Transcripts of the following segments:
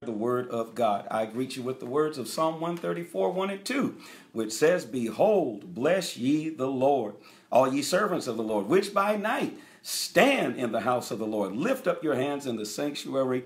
the word of God. I greet you with the words of Psalm 134, 1 and 2, which says, Behold, bless ye the Lord, all ye servants of the Lord, which by night stand in the house of the Lord. Lift up your hands in the sanctuary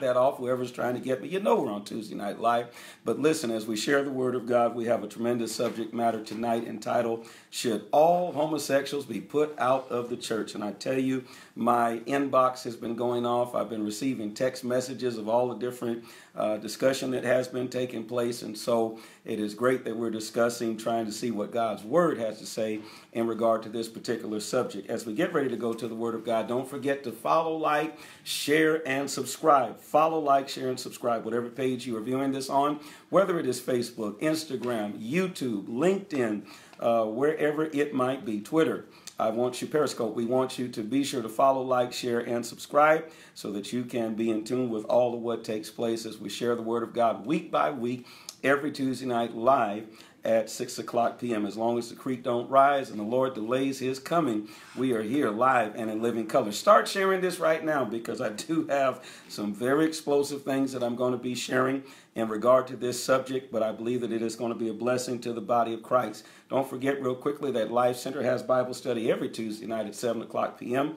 that off, whoever's trying to get me. You know we're on Tuesday Night Live. But listen, as we share the Word of God, we have a tremendous subject matter tonight entitled, Should All Homosexuals Be Put Out of the Church? And I tell you, my inbox has been going off. I've been receiving text messages of all the different uh, discussion that has been taking place. And so it is great that we're discussing, trying to see what God's Word has to say in regard to this particular subject. As we get ready to go to the Word of God, don't forget to follow, like, share, and subscribe. Follow, like, share, and subscribe, whatever page you are viewing this on, whether it is Facebook, Instagram, YouTube, LinkedIn, uh, wherever it might be, Twitter. I want you, Periscope, we want you to be sure to follow, like, share, and subscribe so that you can be in tune with all of what takes place as we share the Word of God week by week, every Tuesday night live at 6 o'clock p.m. As long as the creek don't rise and the Lord delays his coming, we are here live and in living color. Start sharing this right now because I do have some very explosive things that I'm going to be sharing in regard to this subject, but I believe that it is going to be a blessing to the body of Christ. Don't forget, real quickly, that Life Center has Bible study every Tuesday night at 7 o'clock p.m.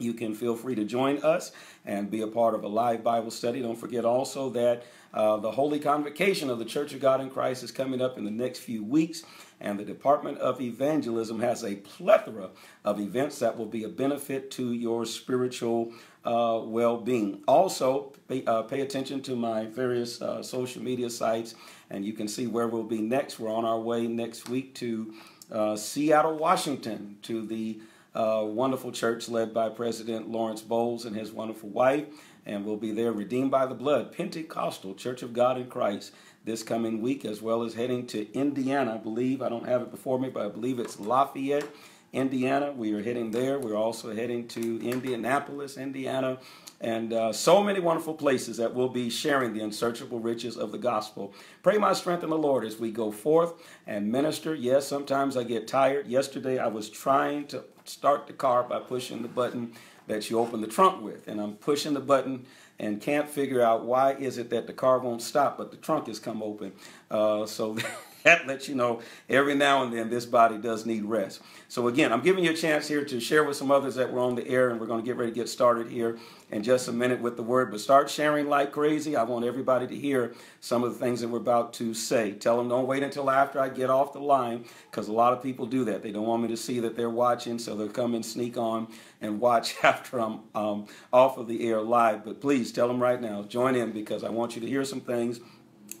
You can feel free to join us and be a part of a live Bible study. Don't forget also that uh, the Holy Convocation of the Church of God in Christ is coming up in the next few weeks, and the Department of Evangelism has a plethora of events that will be a benefit to your spiritual uh, well being. Also, pay, uh, pay, attention to my various uh, social media sites, and you can see where we'll be next. We're on our way next week to uh, Seattle, Washington, to the uh, wonderful church led by President Lawrence Bowles and his wonderful wife. And we'll be there, redeemed by the blood, Pentecostal Church of God in Christ, this coming week, as well as heading to Indiana, I believe. I don't have it before me, but I believe it's Lafayette, Indiana. We are heading there. We're also heading to Indianapolis, Indiana, and uh, so many wonderful places that we'll be sharing the unsearchable riches of the gospel. Pray my strength in the Lord as we go forth and minister. Yes, sometimes I get tired. Yesterday I was trying to start the car by pushing the button that you open the trunk with, and I'm pushing the button and can't figure out why is it that the car won't stop, but the trunk has come open. Uh, so that lets you know every now and then this body does need rest. So again, I'm giving you a chance here to share with some others that were on the air, and we're going to get ready to get started here in just a minute with the word. But start sharing like crazy. I want everybody to hear some of the things that we're about to say. Tell them don't wait until after I get off the line, because a lot of people do that. They don't want me to see that they're watching, so they'll come and sneak on and watch after I'm um, off of the air live. But please tell them right now, join in because I want you to hear some things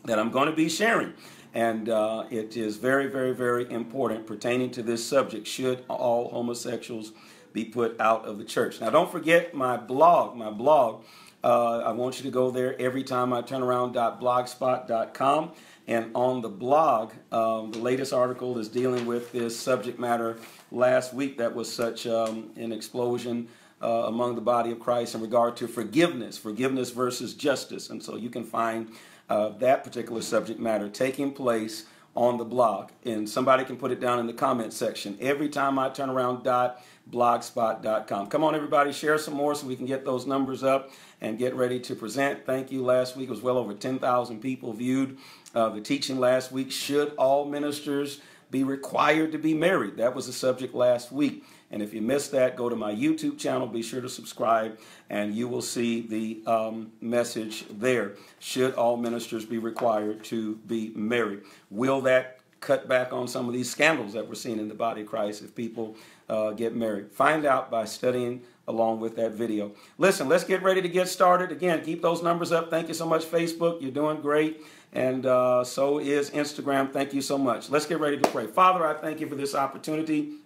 that I'm going to be sharing. And uh, it is very, very, very important pertaining to this subject. Should all homosexuals be put out of the church? Now, don't forget my blog. My blog. Uh, I want you to go there every time I turn around. blogspot.com. And on the blog, um, the latest article is dealing with this subject matter last week that was such um, an explosion uh, among the body of Christ in regard to forgiveness, forgiveness versus justice. And so you can find uh, that particular subject matter taking place on the blog. And somebody can put it down in the comment section. Every time I turn around, dot blogspot.com. Come on, everybody, share some more so we can get those numbers up and get ready to present. Thank you. Last week was well over 10,000 people viewed uh, the teaching last week. Should all ministers be required to be married? That was the subject last week. And if you missed that, go to my YouTube channel. Be sure to subscribe, and you will see the um, message there. Should all ministers be required to be married? Will that cut back on some of these scandals that we're seeing in the body of Christ if people uh, get married? Find out by studying along with that video. Listen, let's get ready to get started. Again, keep those numbers up. Thank you so much, Facebook. You're doing great. And uh, so is Instagram. Thank you so much. Let's get ready to pray. Father, I thank you for this opportunity.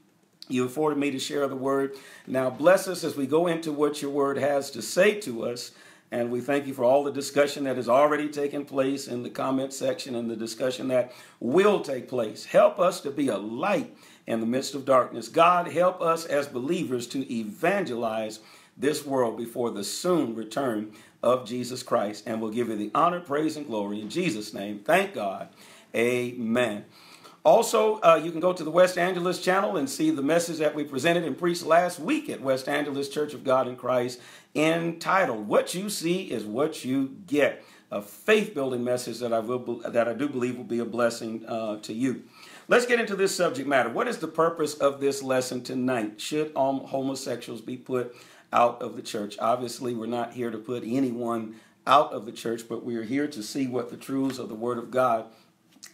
You afforded me to share the word. Now, bless us as we go into what your word has to say to us. And we thank you for all the discussion that has already taken place in the comment section and the discussion that will take place. Help us to be a light in the midst of darkness. God, help us as believers to evangelize this world before the soon return of Jesus Christ. And we'll give you the honor, praise, and glory in Jesus' name. Thank God. Amen. Also, uh, you can go to the West Angeles channel and see the message that we presented and preached last week at West Angeles Church of God in Christ entitled What You See is What You Get, a faith building message that I, will, that I do believe will be a blessing uh, to you. Let's get into this subject matter. What is the purpose of this lesson tonight? Should homosexuals be put out of the church? Obviously, we're not here to put anyone out of the church, but we are here to see what the truths of the Word of God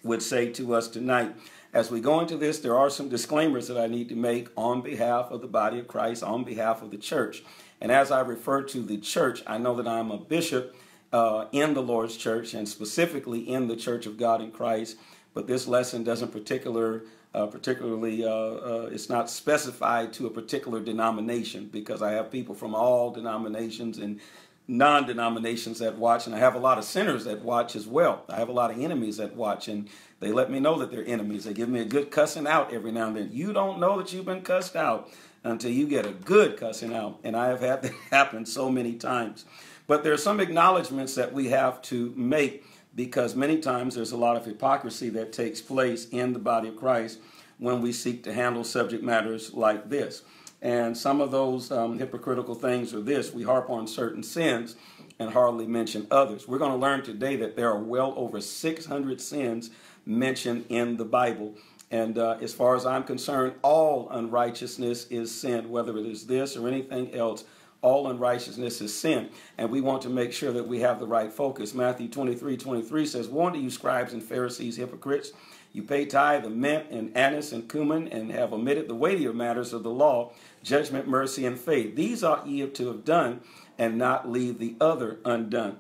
would say to us tonight. As we go into this, there are some disclaimers that I need to make on behalf of the body of Christ, on behalf of the church. And as I refer to the church, I know that I'm a bishop uh, in the Lord's church and specifically in the church of God in Christ. But this lesson doesn't particular, uh, particularly, uh, uh it's not specified to a particular denomination because I have people from all denominations and non denominations that watch, and I have a lot of sinners that watch as well. I have a lot of enemies that watch, and they let me know that they're enemies. They give me a good cussing out every now and then. You don't know that you've been cussed out until you get a good cussing out, and I have had that happen so many times. But there are some acknowledgments that we have to make because many times there's a lot of hypocrisy that takes place in the body of Christ when we seek to handle subject matters like this. And some of those um, hypocritical things are this we harp on certain sins and hardly mention others. We're going to learn today that there are well over 600 sins mentioned in the Bible. And uh, as far as I'm concerned, all unrighteousness is sin, whether it is this or anything else. All unrighteousness is sin. And we want to make sure that we have the right focus. Matthew 23 23 says, Woe unto you, scribes and Pharisees, hypocrites! You pay tithe of mint and anise and cumin and have omitted the weightier matters of the law judgment, mercy, and faith. These ought ye to have done and not leave the other undone.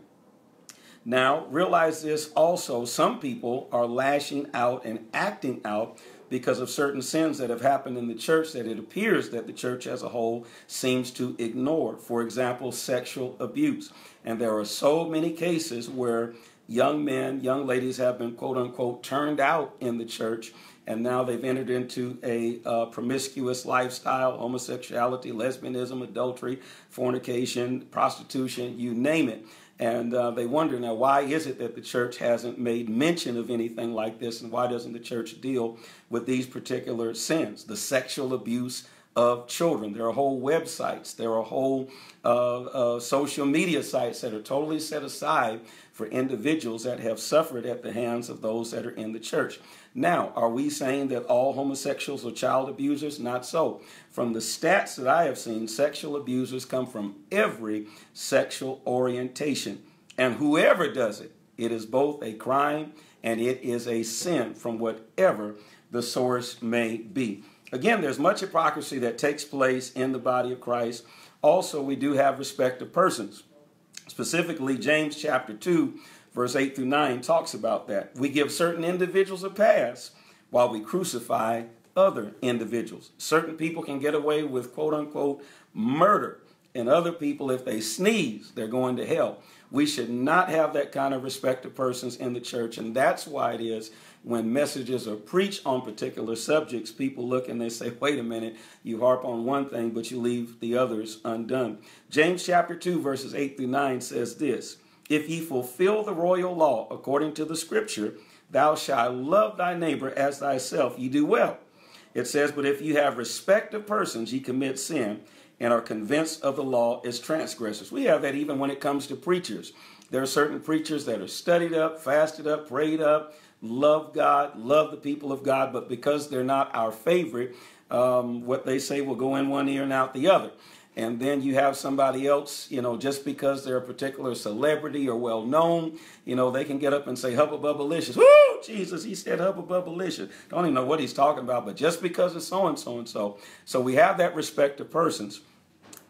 Now, realize this also some people are lashing out and acting out because of certain sins that have happened in the church that it appears that the church as a whole seems to ignore. For example, sexual abuse. And there are so many cases where young men, young ladies have been quote unquote turned out in the church and now they've entered into a uh, promiscuous lifestyle homosexuality lesbianism adultery fornication prostitution you name it. And uh, they wonder now why is it that the church hasn't made mention of anything like this? And why doesn't the church deal with these particular sins the sexual abuse of children. There are whole websites, there are whole uh, uh, social media sites that are totally set aside for individuals that have suffered at the hands of those that are in the church. Now, are we saying that all homosexuals are child abusers? Not so. From the stats that I have seen, sexual abusers come from every sexual orientation. And whoever does it, it is both a crime and it is a sin from whatever the source may be. Again, there's much hypocrisy that takes place in the body of Christ. Also, we do have respect of persons. Specifically, James chapter 2, verse 8 through 9 talks about that. We give certain individuals a pass while we crucify other individuals. Certain people can get away with quote unquote murder, and other people, if they sneeze, they're going to hell. We should not have that kind of respect of persons in the church, and that's why it is when messages are preached on particular subjects, people look and they say, wait a minute, you harp on one thing, but you leave the others undone. James chapter 2, verses 8 through 9 says this If ye fulfill the royal law according to the scripture, thou shalt love thy neighbor as thyself, ye do well. It says, But if you have respect of persons, ye commit sin and are convinced of the law as transgressors. We have that even when it comes to preachers. There are certain preachers that are studied up, fasted up, prayed up, love God, love the people of God, but because they're not our favorite, um, what they say will go in one ear and out the other. And then you have somebody else, you know, just because they're a particular celebrity or well known, you know, they can get up and say Hubba Bubbalicious. Woo! Jesus, he said Hubba Bubbalicious. Don't even know what he's talking about, but just because it's so and so and so. So we have that respect to persons.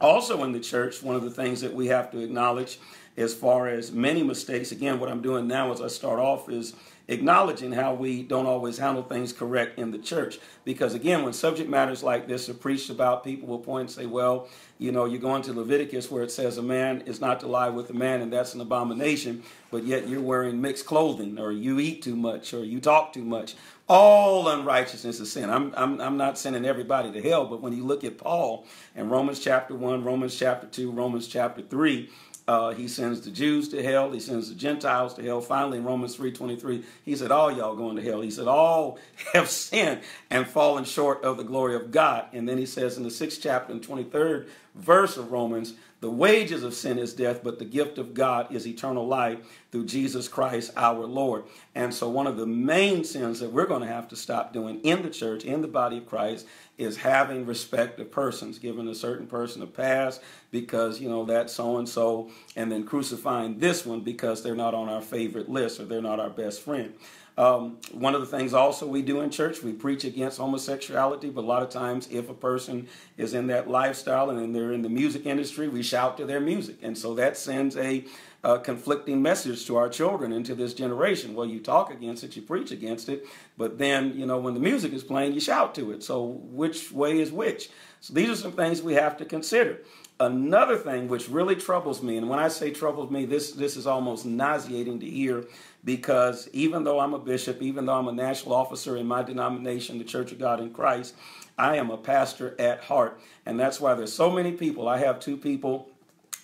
Also in the church, one of the things that we have to acknowledge as far as many mistakes, again, what I'm doing now as I start off is acknowledging how we don't always handle things correct in the church. Because again, when subject matters like this are preached about, people will point and say, well, you know, you're going to Leviticus where it says a man is not to lie with a man and that's an abomination, but yet you're wearing mixed clothing or you eat too much or you talk too much. All unrighteousness is sin. I'm, I'm, I'm not sending everybody to hell, but when you look at Paul in Romans chapter 1, Romans chapter 2, Romans chapter 3, Uh, he sends the Jews to hell. He sends the Gentiles to hell. Finally, in Romans 3.23, he said, all y'all going to hell. He said, all have sinned and fallen short of the glory of God. And then he says in the sixth chapter and 23rd verse of Romans, the wages of sin is death, but the gift of God is eternal life through Jesus Christ our Lord. And so, one of the main sins that we're going to have to stop doing in the church, in the body of Christ, is having respect of persons, giving a certain person a pass because, you know, that so and so, and then crucifying this one because they're not on our favorite list or they're not our best friend. Um, one of the things also we do in church, we preach against homosexuality, but a lot of times if a person is in that lifestyle and they're in the music industry, we shout to their music. And so that sends a, a conflicting message to our children and to this generation. Well, you talk against it, you preach against it, but then, you know, when the music is playing, you shout to it. So which way is which? So these are some things we have to consider. Another thing which really troubles me, and when I say troubles me, this, this is almost nauseating to hear because even though I'm a bishop, even though I'm a national officer in my denomination, the Church of God in Christ, I am a pastor at heart. And that's why there's so many people. I have two people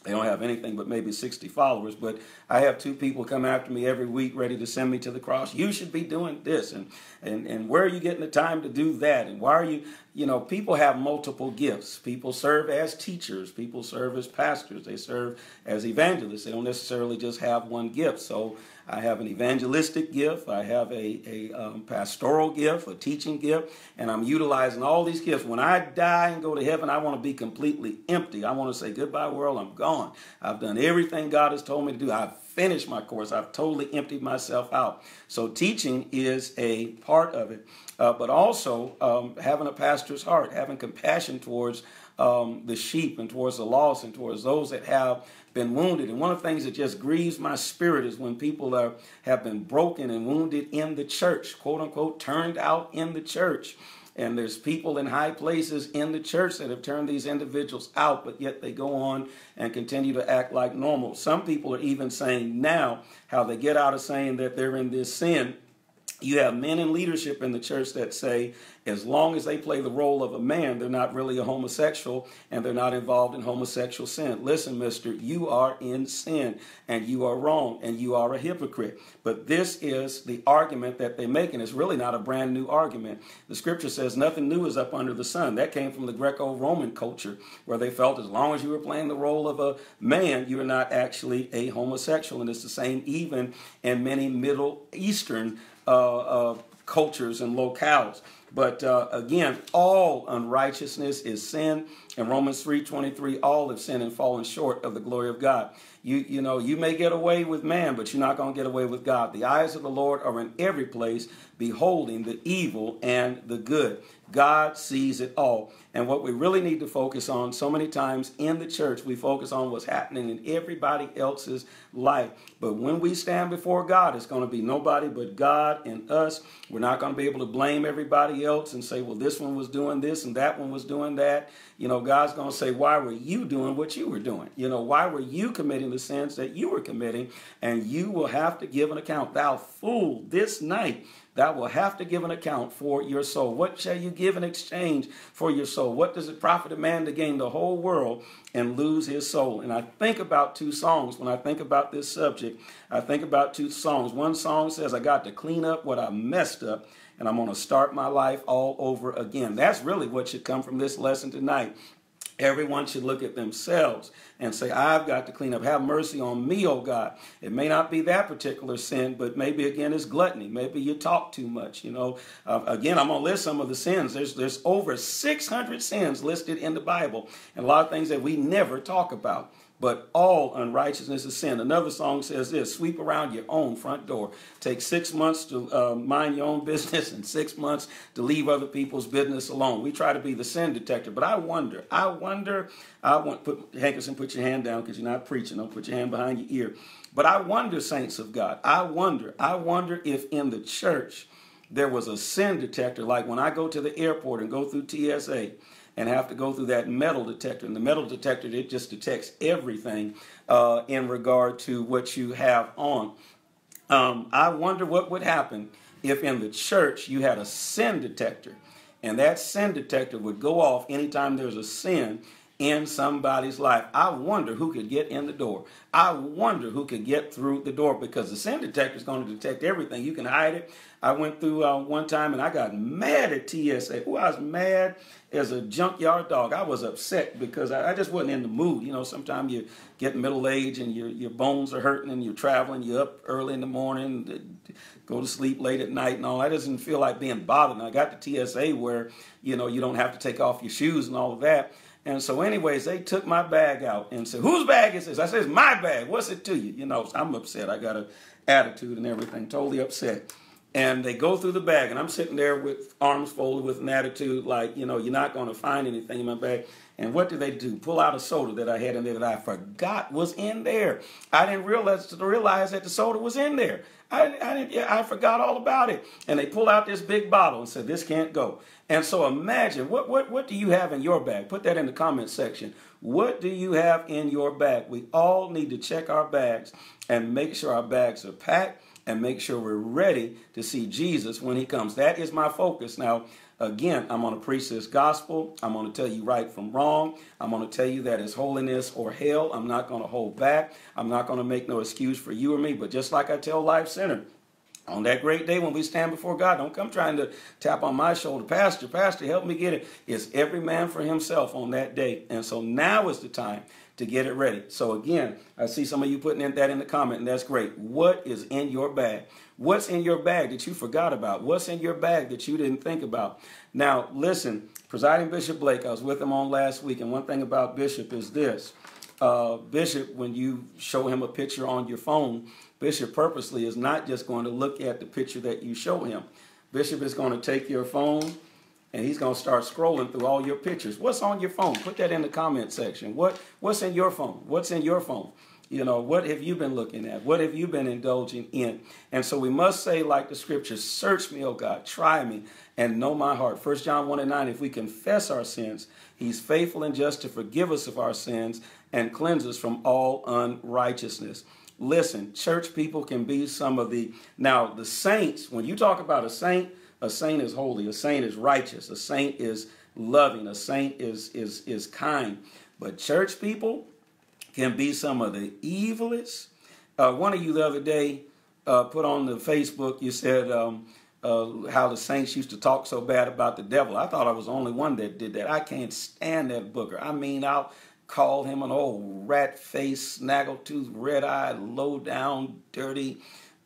they don't have anything but maybe 60 followers, but I have two people come after me every week ready to send me to the cross. You should be doing this. And, and, and where are you getting the time to do that? And why are you, you know, people have multiple gifts. People serve as teachers, people serve as pastors, they serve as evangelists. They don't necessarily just have one gift. So I have an evangelistic gift, I have a, a um, pastoral gift, a teaching gift, and I'm utilizing all these gifts. When I die and go to heaven, I want to be completely empty. I want to say, Goodbye, world, I'm gone. I've done everything God has told me to do. I've finished my course, I've totally emptied myself out. So, teaching is a part of it, uh, but also um, having a pastor's heart, having compassion towards um, the sheep and towards the lost and towards those that have been wounded. And one of the things that just grieves my spirit is when people are have been broken and wounded in the church, quote unquote, turned out in the church. And there's people in high places in the church that have turned these individuals out, but yet they go on and continue to act like normal. Some people are even saying now how they get out of saying that they're in this sin you have men in leadership in the church that say as long as they play the role of a man, they're not really a homosexual and they're not involved in homosexual sin. Listen, mister, you are in sin and you are wrong and you are a hypocrite. But this is the argument that they make, and it's really not a brand new argument. The scripture says nothing new is up under the sun. That came from the Greco Roman culture where they felt as long as you were playing the role of a man, you are not actually a homosexual. And it's the same even in many Middle Eastern cultures and locales. But uh, again, all unrighteousness is sin. In Romans 3:23, all have sinned and fallen short of the glory of God. You, you know, you may get away with man, but you're not going to get away with God. The eyes of the Lord are in every place, beholding the evil and the good. God sees it all. And what we really need to focus on so many times in the church, we focus on what's happening in everybody else's life. But when we stand before God, it's going to be nobody but God and us. We're not going to be able to blame everybody else and say, well, this one was doing this and that one was doing that. You know, God's going to say, why were you doing what you were doing? You know, why were you committing the sins that you were committing? And you will have to give an account. Thou fool, this night thou will have to give an account for your soul. What shall you give in exchange for your soul? What does it profit a man to gain the whole world and lose his soul? And I think about two songs when I think about this subject. I think about two songs. One song says, I got to clean up what I messed up and I'm going to start my life all over again. That's really what should come from this lesson tonight. Everyone should look at themselves and say, I've got to clean up. Have mercy on me, oh God. It may not be that particular sin, but maybe again it's gluttony. Maybe you talk too much. You know, uh, again, I'm going to list some of the sins. There's, there's over 600 sins listed in the Bible, and a lot of things that we never talk about but all unrighteousness is sin. Another song says this sweep around your own front door. Take six months to uh, mind your own business and six months to leave other people's business alone. We try to be the sin detector, but I wonder, I wonder, I want, put, Hankerson, put your hand down because you're not preaching. Don't put your hand behind your ear. But I wonder, saints of God, I wonder, I wonder if in the church there was a sin detector, like when I go to the airport and go through TSA and have to go through that metal detector. And the metal detector, it just detects everything uh, in regard to what you have on. Um, I wonder what would happen if in the church you had a sin detector, and that sin detector would go off anytime there's a sin in somebody's life. I wonder who could get in the door. I wonder who could get through the door because the sin detector is going to detect everything. You can hide it. I went through uh, one time and I got mad at TSA. I was mad as a junkyard dog. I was upset because I, I just wasn't in the mood. You know, sometimes you get middle age and your, your bones are hurting and you're traveling. You're up early in the morning, go to sleep late at night and all. I doesn't feel like being bothered. And I got to TSA where, you know, you don't have to take off your shoes and all of that. And so, anyways, they took my bag out and said, "Whose bag is this?" I said, "It's my bag. What's it to you?" You know, I'm upset. I got an attitude and everything, totally upset. And they go through the bag, and I'm sitting there with arms folded, with an attitude like, you know, you're not going to find anything in my bag. And what do they do? Pull out a soda that I had in there that I forgot was in there. I didn't realize realize that the soda was in there. I, I, didn't, I forgot all about it. And they pull out this big bottle and said, this can't go. And so imagine, what, what, what do you have in your bag? Put that in the comment section. What do you have in your bag? We all need to check our bags and make sure our bags are packed and make sure we're ready to see Jesus when he comes. That is my focus. Now, again, I'm going to preach this gospel. I'm going to tell you right from wrong. I'm going to tell you that it's holiness or hell. I'm not going to hold back. I'm not going to make no excuse for you or me. But just like I tell Life Center, on that great day when we stand before God, don't come trying to tap on my shoulder. Pastor, Pastor, help me get it. It's every man for himself on that day. And so now is the time to get it ready. So again, I see some of you putting in that in the comment, and that's great. What is in your bag? What's in your bag that you forgot about? What's in your bag that you didn't think about? Now, listen, presiding Bishop Blake, I was with him on last week, and one thing about Bishop is this. Uh, Bishop, when you show him a picture on your phone, Bishop purposely is not just going to look at the picture that you show him. Bishop is going to take your phone and he's going to start scrolling through all your pictures. What's on your phone? Put that in the comment section. What what's in your phone? What's in your phone? You know, what have you been looking at? What have you been indulging in? And so we must say, like the scriptures, search me, O God, try me, and know my heart. 1 John 1 and 9, if we confess our sins, he's faithful and just to forgive us of our sins and cleanse us from all unrighteousness. Listen, church people can be some of the. Now, the saints, when you talk about a saint, a saint is holy, a saint is righteous, a saint is loving, a saint is, is, is kind. But church people can be some of the evilest. Uh, one of you the other day uh, put on the Facebook, you said um, uh, how the saints used to talk so bad about the devil. I thought I was the only one that did that. I can't stand that booger. I mean, I'll call him an old rat faced, snaggletooth, red eyed, low down, dirty,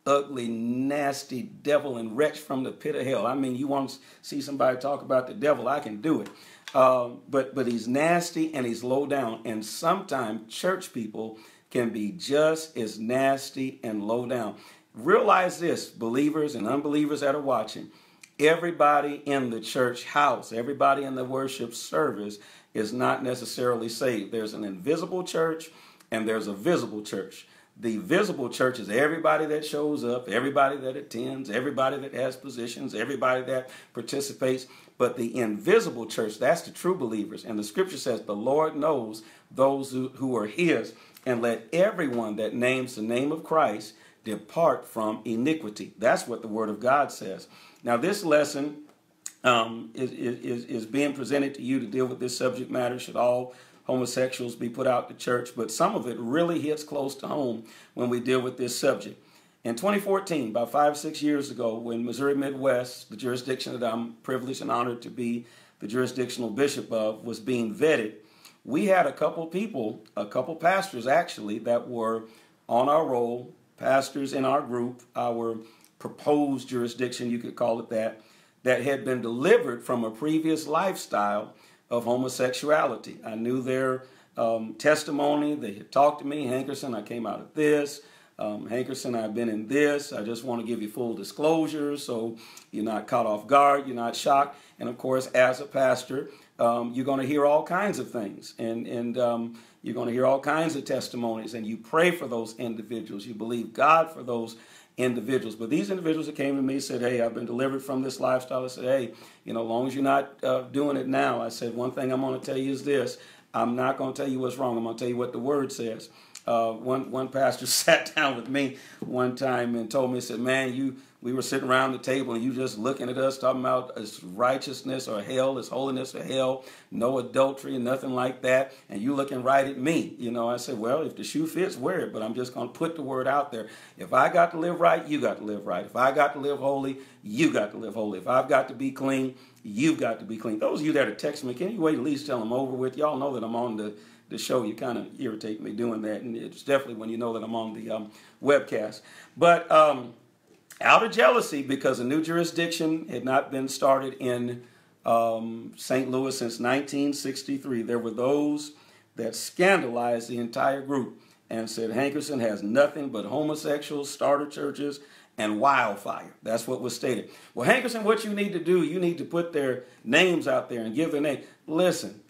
ugly, nasty devil and wretch from the pit of hell. I mean, you want to see somebody talk about the devil, I can do it. Uh, but but he's nasty and he's low down. And sometimes church people can be just as nasty and low down. Realize this, believers and unbelievers that are watching. Everybody in the church house, everybody in the worship service is not necessarily saved. There's an invisible church and there's a visible church. The visible church is everybody that shows up, everybody that attends, everybody that has positions, everybody that participates. But the invisible church, that's the true believers. And the scripture says, The Lord knows those who, are his, and let everyone that names the name of Christ depart from iniquity. That's what the word of God says. Now, this lesson um, is, is, is being presented to you to deal with this subject matter. Should all homosexuals be put out the church? But some of it really hits close to home when we deal with this subject. In 2014, about five, six years ago, when Missouri Midwest, the jurisdiction that I'm privileged and honored to be the jurisdictional bishop of, was being vetted, we had a couple people, a couple pastors actually, that were on our roll, pastors in our group, our proposed jurisdiction, you could call it that, that had been delivered from a previous lifestyle of homosexuality. I knew their um, testimony. They had talked to me, Hankerson, I came out of this. Um, Hankerson, I've been in this. I just want to give you full disclosure so you're not caught off guard, you're not shocked. And of course, as a pastor, um, you're going to hear all kinds of things. And, and um, you're going to hear all kinds of testimonies. And you pray for those individuals. You believe God for those individuals. But these individuals that came to me said, Hey, I've been delivered from this lifestyle. I said, Hey, you know, as long as you're not uh, doing it now, I said, One thing I'm going to tell you is this I'm not going to tell you what's wrong. I'm going to tell you what the word says. Uh, one one pastor sat down with me one time and told me, he said, "Man, you." We were sitting around the table and you just looking at us talking about as righteousness or hell, as holiness or hell, no adultery and nothing like that. And you looking right at me. You know, I said, well, if the shoe fits, wear it. But I'm just going to put the word out there. If I got to live right, you got to live right. If I got to live holy, you got to live holy. If I've got to be clean, you've got to be clean. Those of you that are texting me, can you wait at least till I'm over with? Y'all know that I'm on the the show, you kind of irritate me doing that, and it's definitely when you know that I'm on the um, webcast. But um, out of jealousy, because a new jurisdiction had not been started in um, St. Louis since 1963, there were those that scandalized the entire group and said Hankerson has nothing but homosexuals, starter churches, and wildfire. That's what was stated. Well, Hankerson, what you need to do, you need to put their names out there and give their name. Listen,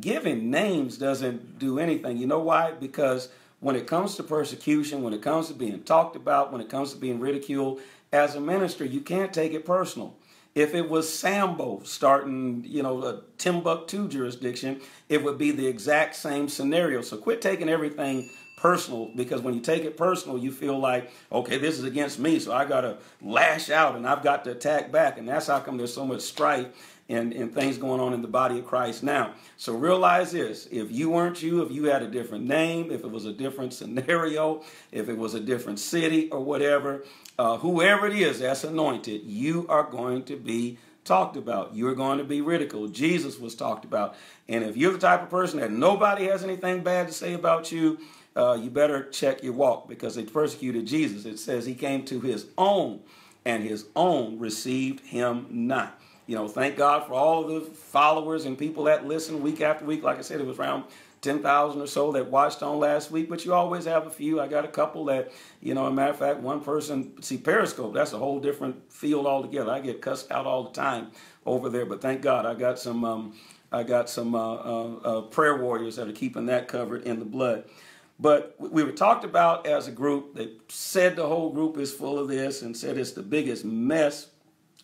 giving names doesn't do anything. You know why? Because when it comes to persecution, when it comes to being talked about, when it comes to being ridiculed, as a minister, you can't take it personal. If it was Sambo starting, you know, a Timbuktu jurisdiction, it would be the exact same scenario. So quit taking everything personal because when you take it personal, you feel like, okay, this is against me, so I got to lash out and I've got to attack back. And that's how come there's so much strife and, and things going on in the body of Christ now. So realize this if you weren't you, if you had a different name, if it was a different scenario, if it was a different city or whatever, uh, whoever it is that's anointed, you are going to be talked about. You're going to be ridiculed. Jesus was talked about. And if you're the type of person that nobody has anything bad to say about you, uh, you better check your walk because they persecuted Jesus. It says he came to his own, and his own received him not you know, thank God for all the followers and people that listen week after week. Like I said, it was around 10,000 or so that watched on last week, but you always have a few. I got a couple that, you know, a matter of fact, one person, see, Periscope, that's a whole different field altogether. I get cussed out all the time over there, but thank God I got some, um, I got some uh, uh, uh, prayer warriors that are keeping that covered in the blood. But we were talked about as a group. They said the whole group is full of this and said it's the biggest mess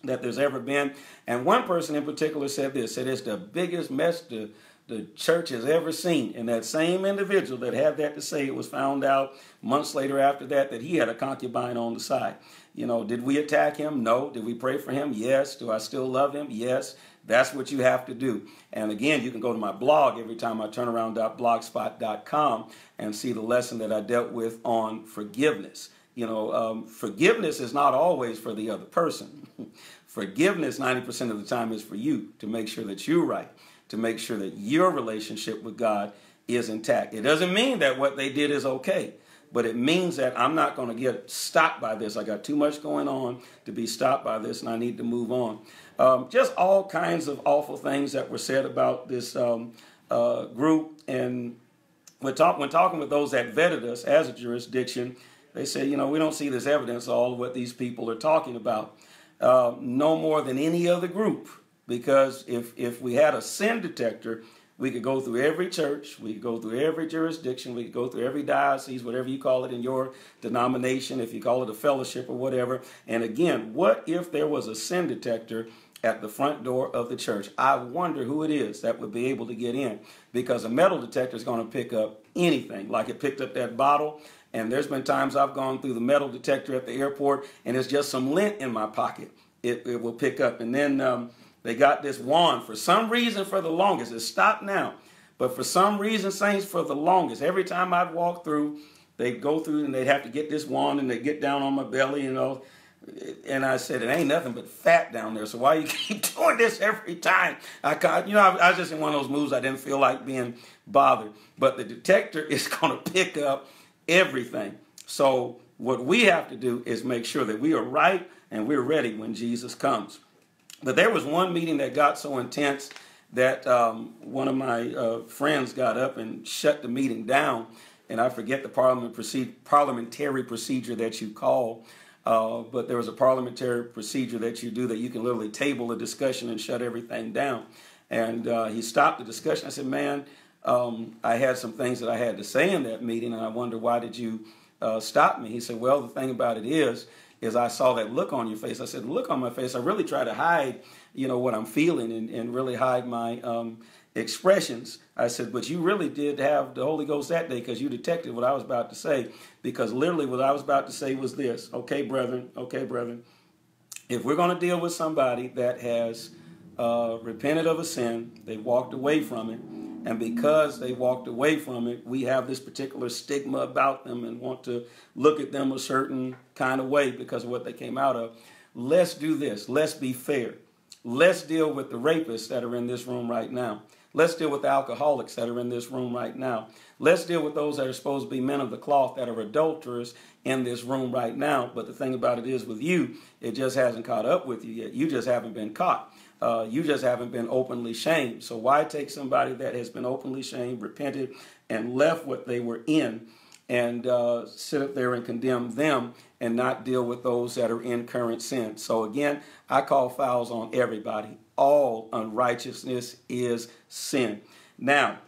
that there's ever been. And one person in particular said this, said it's the biggest mess the, the church has ever seen. And that same individual that had that to say, it was found out months later after that that he had a concubine on the side. You know, did we attack him? No. Did we pray for him? Yes. Do I still love him? Yes. That's what you have to do. And again, you can go to my blog every time I turn around.blogspot.com and see the lesson that I dealt with on forgiveness. You know, um, forgiveness is not always for the other person. forgiveness, 90% of the time, is for you to make sure that you're right, to make sure that your relationship with God is intact. It doesn't mean that what they did is okay, but it means that I'm not going to get stopped by this. I got too much going on to be stopped by this, and I need to move on. Um, just all kinds of awful things that were said about this um, uh, group. And talk, when talking with those that vetted us as a jurisdiction, they say, you know, we don't see this evidence all of what these people are talking about. Uh, no more than any other group. Because if, if we had a sin detector, we could go through every church, we could go through every jurisdiction, we could go through every diocese, whatever you call it in your denomination, if you call it a fellowship or whatever. And again, what if there was a sin detector at the front door of the church? I wonder who it is that would be able to get in because a metal detector is going to pick up anything, like it picked up that bottle and there's been times I've gone through the metal detector at the airport and it's just some lint in my pocket. It, it will pick up. And then um, they got this wand for some reason for the longest. It stopped now. But for some reason, Saints, for the longest, every time I'd walk through, they'd go through and they'd have to get this wand and they'd get down on my belly, you know. And I said, it ain't nothing but fat down there. So why you keep doing this every time? I got, you know, I, I was just in one of those moves. I didn't feel like being bothered. But the detector is going to pick up everything. So what we have to do is make sure that we are right and we're ready when Jesus comes. But there was one meeting that got so intense that um, one of my uh, friends got up and shut the meeting down. And I forget the parliament parliamentary procedure that you call, uh, but there was a parliamentary procedure that you do that you can literally table a discussion and shut everything down. And uh, he stopped the discussion. I said, "Man, um, I had some things that I had to say in that meeting, and I wonder why did you uh, stop me? He said, well, the thing about it is, is I saw that look on your face. I said, look on my face. I really try to hide, you know, what I'm feeling and, and really hide my um, expressions. I said, but you really did have the Holy Ghost that day because you detected what I was about to say. Because literally, what I was about to say was this okay, brethren, okay, brethren, if we're going to deal with somebody that has uh, repented of a sin, they walked away from it, and because they walked away from it, we have this particular stigma about them and want to look at them a certain kind of way because of what they came out of. Let's do this. Let's be fair. Let's deal with the rapists that are in this room right now. Let's deal with the alcoholics that are in this room right now. Let's deal with those that are supposed to be men of the cloth that are adulterers in this room right now. But the thing about it is, with you, it just hasn't caught up with you yet. You just haven't been caught. Uh, you just haven't been openly shamed. So why take somebody that has been openly shamed, repented, and left what they were in? and uh, sit up there and condemn them and not deal with those that are in current sin. So again, I call fouls on everybody. All unrighteousness is sin. Now,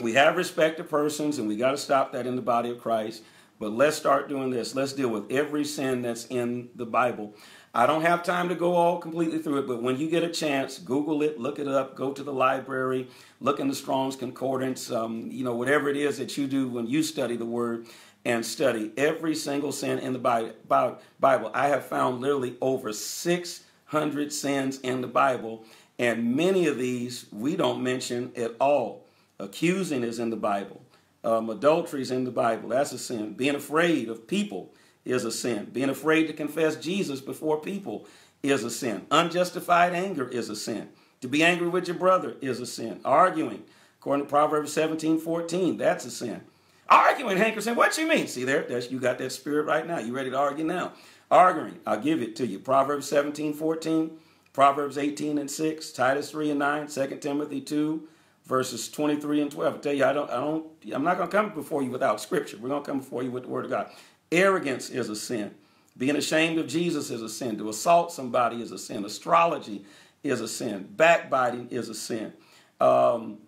we have respect to persons and we got to stop that in the body of Christ. But let's start doing this. Let's deal with every sin that's in the Bible. I don't have time to go all completely through it, but when you get a chance, Google it, look it up, go to the library, look in the Strong's Concordance, um, you know, whatever it is that you do when you study the Word, and study every single sin in the Bible. I have found literally over 600 sins in the Bible, and many of these we don't mention at all. Accusing is in the Bible. Um, adultery is in the Bible. That's a sin. Being afraid of people is a sin. Being afraid to confess Jesus before people is a sin. Unjustified anger is a sin. To be angry with your brother is a sin. Arguing, according to Proverbs 17 14, that's a sin. Arguing, Hankerson, what you mean? See there, that's, you got that spirit right now. You ready to argue now? Arguing, I'll give it to you. Proverbs 17 14, Proverbs 18 and 6, Titus 3 and 9, 2 Timothy 2, verses 23 and 12. I tell you, I don't, I don't, I'm not going to come before you without scripture. We're going to come before you with the word of God. Arrogance is a sin. Being ashamed of Jesus is a sin. To assault somebody is a sin. Astrology is a sin. Backbiting is a sin. Um,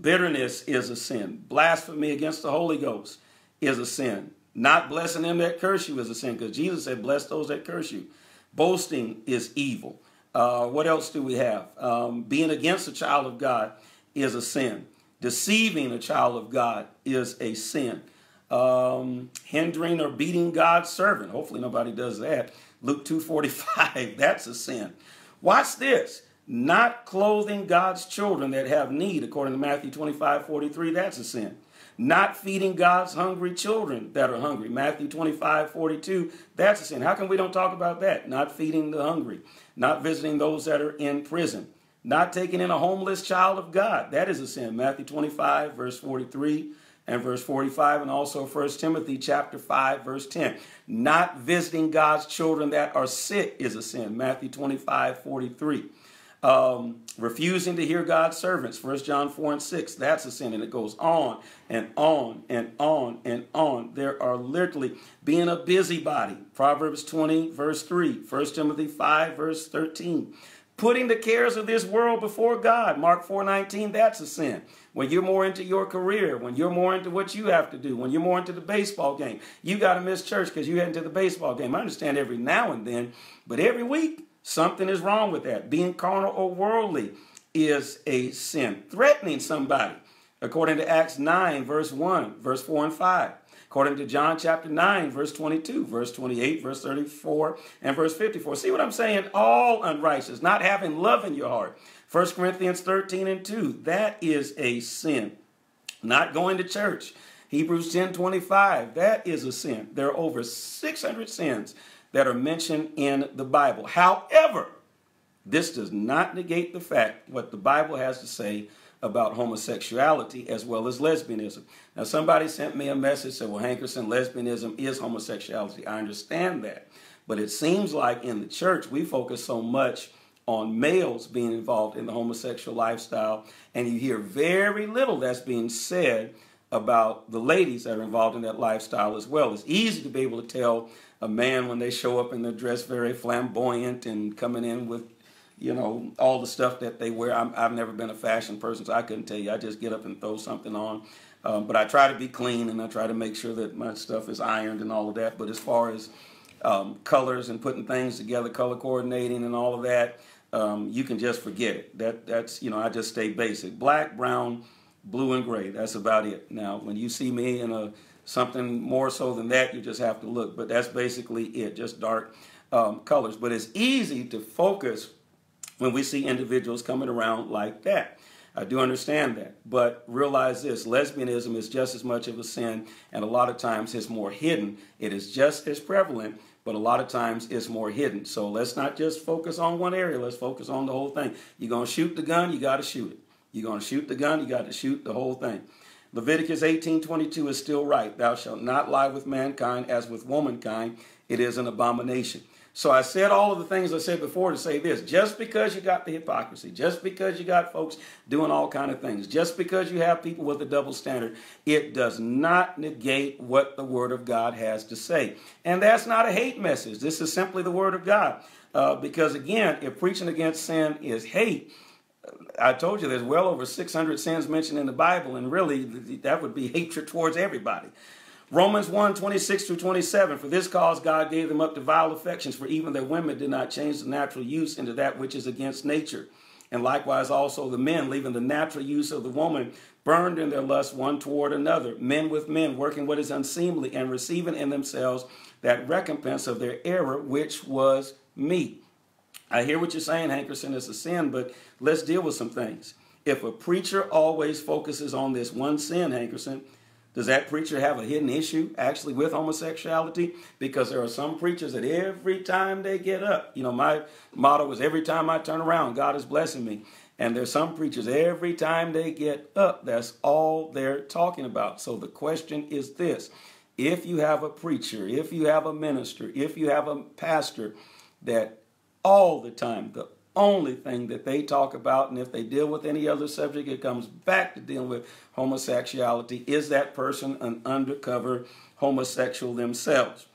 bitterness is a sin. Blasphemy against the Holy Ghost is a sin. Not blessing them that curse you is a sin because Jesus said, Bless those that curse you. Boasting is evil. Uh, what else do we have? Um, being against a child of God is a sin. Deceiving a child of God is a sin um, hindering or beating God's servant. Hopefully nobody does that. Luke 2:45, that's a sin. Watch this. Not clothing God's children that have need, according to Matthew 25, 43, that's a sin. Not feeding God's hungry children that are hungry, Matthew 25, 42, that's a sin. How come we don't talk about that? Not feeding the hungry, not visiting those that are in prison, not taking in a homeless child of God, that is a sin. Matthew 25, verse 43, and verse 45 and also 1 Timothy chapter 5 verse 10. Not visiting God's children that are sick is a sin. Matthew 25 43. Um, refusing to hear God's servants, 1 John 4 and 6, that's a sin. And it goes on and on and on and on. There are literally being a busybody, Proverbs 20, verse 3, 1 Timothy 5, verse 13. Putting the cares of this world before God, Mark 4 19, that's a sin when you're more into your career, when you're more into what you have to do, when you're more into the baseball game, you got to miss church because you head into the baseball game. I understand every now and then, but every week something is wrong with that. Being carnal or worldly is a sin. Threatening somebody, according to Acts 9, verse 1, verse 4 and 5 according to John chapter 9, verse 22, verse 28, verse 34, and verse 54. See what I'm saying? All unrighteous, not having love in your heart. 1 Corinthians 13 and 2, that is a sin. Not going to church. Hebrews 10 25, that is a sin. There are over 600 sins that are mentioned in the Bible. However, this does not negate the fact what the Bible has to say about homosexuality as well as lesbianism. Now, somebody sent me a message said, "Well, Hankerson, lesbianism is homosexuality." I understand that, but it seems like in the church we focus so much on males being involved in the homosexual lifestyle, and you hear very little that's being said about the ladies that are involved in that lifestyle as well. It's easy to be able to tell a man when they show up and they're dressed very flamboyant and coming in with, you know, all the stuff that they wear. i have never been a fashion person, so I couldn't tell you. I just get up and throw something on. Um, but I try to be clean and I try to make sure that my stuff is ironed and all of that. But as far as um, colors and putting things together, color coordinating and all of that, um, you can just forget it. That that's you know I just stay basic: black, brown, blue, and gray. That's about it. Now, when you see me in a something more so than that, you just have to look. But that's basically it, just dark um, colors. But it's easy to focus when we see individuals coming around like that. I do understand that, but realize this lesbianism is just as much of a sin, and a lot of times it's more hidden. It is just as prevalent, but a lot of times it's more hidden. So let's not just focus on one area, let's focus on the whole thing. You're going to shoot the gun, you got to shoot it. You're going to shoot the gun, you got to shoot the whole thing. Leviticus 18:22 is still right. Thou shalt not lie with mankind as with womankind. It is an abomination. So I said all of the things I said before to say this. Just because you got the hypocrisy, just because you got folks doing all kind of things, just because you have people with a double standard, it does not negate what the Word of God has to say. And that's not a hate message. This is simply the Word of God. Uh, because again, if preaching against sin is hate, I told you there's well over 600 sins mentioned in the Bible, and really that would be hatred towards everybody. Romans 1 26 through 27. For this cause God gave them up to vile affections, for even their women did not change the natural use into that which is against nature. And likewise also the men, leaving the natural use of the woman, burned in their lust one toward another, men with men, working what is unseemly, and receiving in themselves that recompense of their error, which was meet. I hear what you're saying, Hankerson, it's a sin, but let's deal with some things. If a preacher always focuses on this one sin, Hankerson, does that preacher have a hidden issue actually with homosexuality? Because there are some preachers that every time they get up, you know, my motto is every time I turn around, God is blessing me. And there's some preachers every time they get up, that's all they're talking about. So the question is this if you have a preacher, if you have a minister, if you have a pastor that all the time, the only thing that they talk about. And if they deal with any other subject, it comes back to dealing with homosexuality. Is that person an undercover homosexual themselves?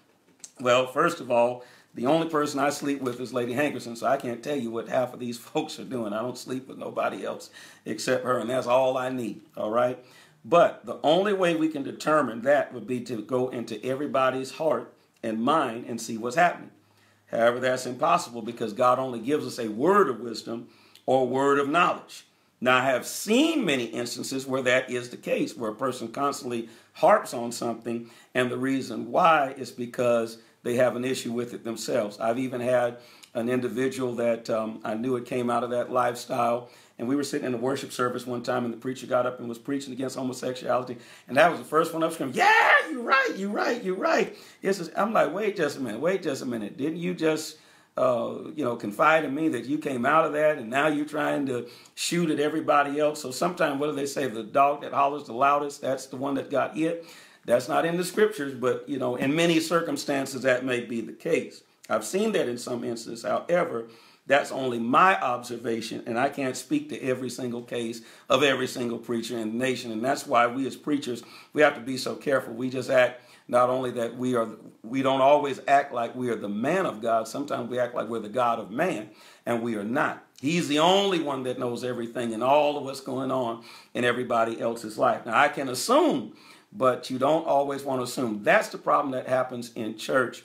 Well, first of all, the only person I sleep with is Lady Hankerson, so I can't tell you what half of these folks are doing. I don't sleep with nobody else except her, and that's all I need, all right? But the only way we can determine that would be to go into everybody's heart and mind and see what's happening. However, that's impossible because God only gives us a word of wisdom or word of knowledge. Now, I have seen many instances where that is the case, where a person constantly harps on something, and the reason why is because they have an issue with it themselves. I've even had an individual that um, I knew it came out of that lifestyle. And we were sitting in a worship service one time, and the preacher got up and was preaching against homosexuality. And that was the first one up screaming, Yeah, you're right, you're right, you're right. It's I'm like, Wait just a minute, wait just a minute. Didn't you just. Uh, you know, confide in me that you came out of that and now you're trying to shoot at everybody else. So sometimes, what do they say? The dog that hollers the loudest, that's the one that got hit. That's not in the scriptures, but, you know, in many circumstances, that may be the case. I've seen that in some instances. However, that's only my observation, and I can't speak to every single case of every single preacher in the nation. And that's why we as preachers, we have to be so careful. We just act not only that we are we don't always act like we are the man of God. Sometimes we act like we're the God of man, and we are not. He's the only one that knows everything and all of what's going on in everybody else's life. Now I can assume, but you don't always want to assume. That's the problem that happens in church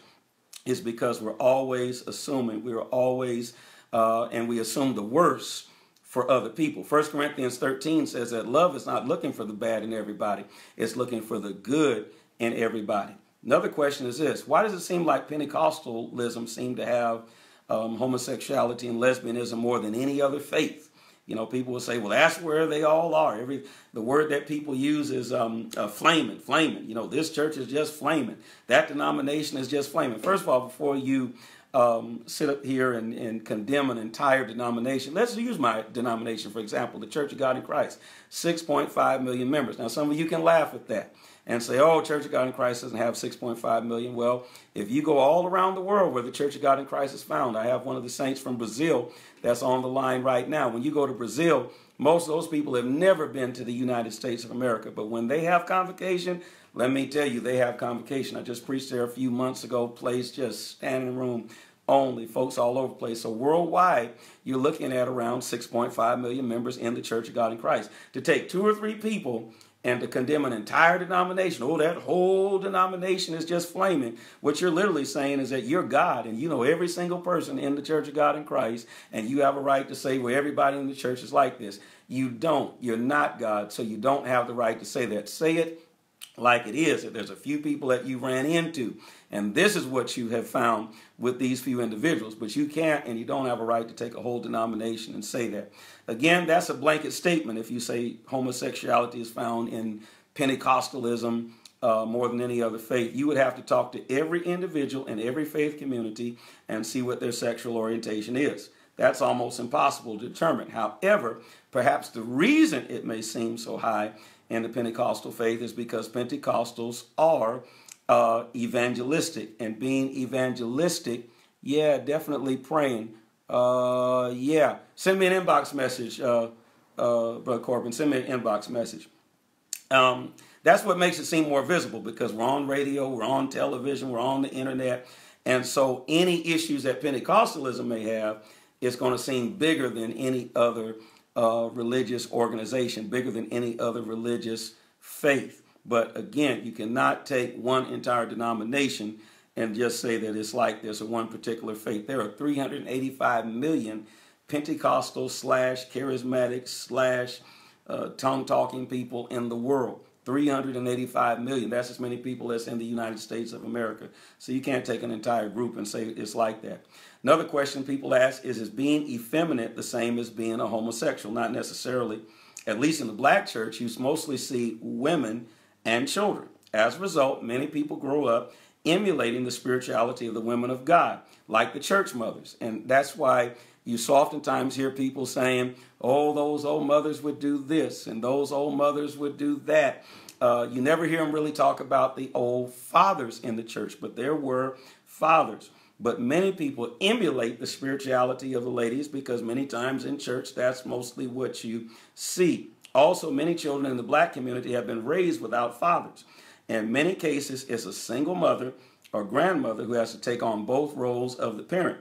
is because we're always assuming, we're always, uh, and we assume the worst for other people. 1 Corinthians 13 says that love is not looking for the bad in everybody, it's looking for the good in everybody. Another question is this why does it seem like Pentecostalism seem to have um, homosexuality and lesbianism more than any other faith? You know, people will say, well, that's where they all are. Every the word that people use is um, uh, flaming, flaming. You know, this church is just flaming. That denomination is just flaming. First of all, before you um, sit up here and, and condemn an entire denomination, let's use my denomination, for example, the Church of God in Christ, 6.5 million members. Now, some of you can laugh at that and say, oh, Church of God in Christ doesn't have 6.5 million. Well, if you go all around the world where the Church of God in Christ is found, I have one of the saints from Brazil that's on the line right now. When you go to Brazil, most of those people have never been to the United States of America. But when they have convocation, let me tell you, they have convocation. I just preached there a few months ago, place just standing room only, folks all over the place. So worldwide, you're looking at around 6.5 million members in the Church of God in Christ. To take two or three people and to condemn an entire denomination. Oh, that whole denomination is just flaming. What you're literally saying is that you're God and you know every single person in the Church of God in Christ, and you have a right to say, well, everybody in the church is like this. You don't. You're not God, so you don't have the right to say that. Say it like it is. That there's a few people that you ran into, and this is what you have found with these few individuals. But you can't and you don't have a right to take a whole denomination and say that. Again, that's a blanket statement if you say homosexuality is found in Pentecostalism uh, more than any other faith. You would have to talk to every individual in every faith community and see what their sexual orientation is. That's almost impossible to determine. However, perhaps the reason it may seem so high in the Pentecostal faith is because Pentecostals are uh, evangelistic. And being evangelistic, yeah, definitely praying. Uh, yeah, send me an inbox message, uh, uh, Brother Corbin. Send me an inbox message. Um, that's what makes it seem more visible because we're on radio, we're on television, we're on the internet. And so any issues that Pentecostalism may have is going to seem bigger than any other uh, religious organization, bigger than any other religious faith. But again, you cannot take one entire denomination and just say that it's like this or one particular faith. There are 385 million Pentecostal slash charismatic slash uh, tongue talking people in the world. 385 million. That's as many people as in the United States of America. So you can't take an entire group and say it's like that. Another question people ask is Is being effeminate the same as being a homosexual? Not necessarily. At least in the black church, you mostly see women and children. As a result, many people grow up emulating the spirituality of the women of God, like the church mothers. And that's why you so oftentimes hear people saying, oh, those old mothers would do this and those old mothers would do that. Uh, you never hear them really talk about the old fathers in the church, but there were fathers. But many people emulate the spirituality of the ladies because many times in church, that's mostly what you see. Also, many children in the black community have been raised without fathers. In many cases, it's a single mother or grandmother who has to take on both roles of the parent.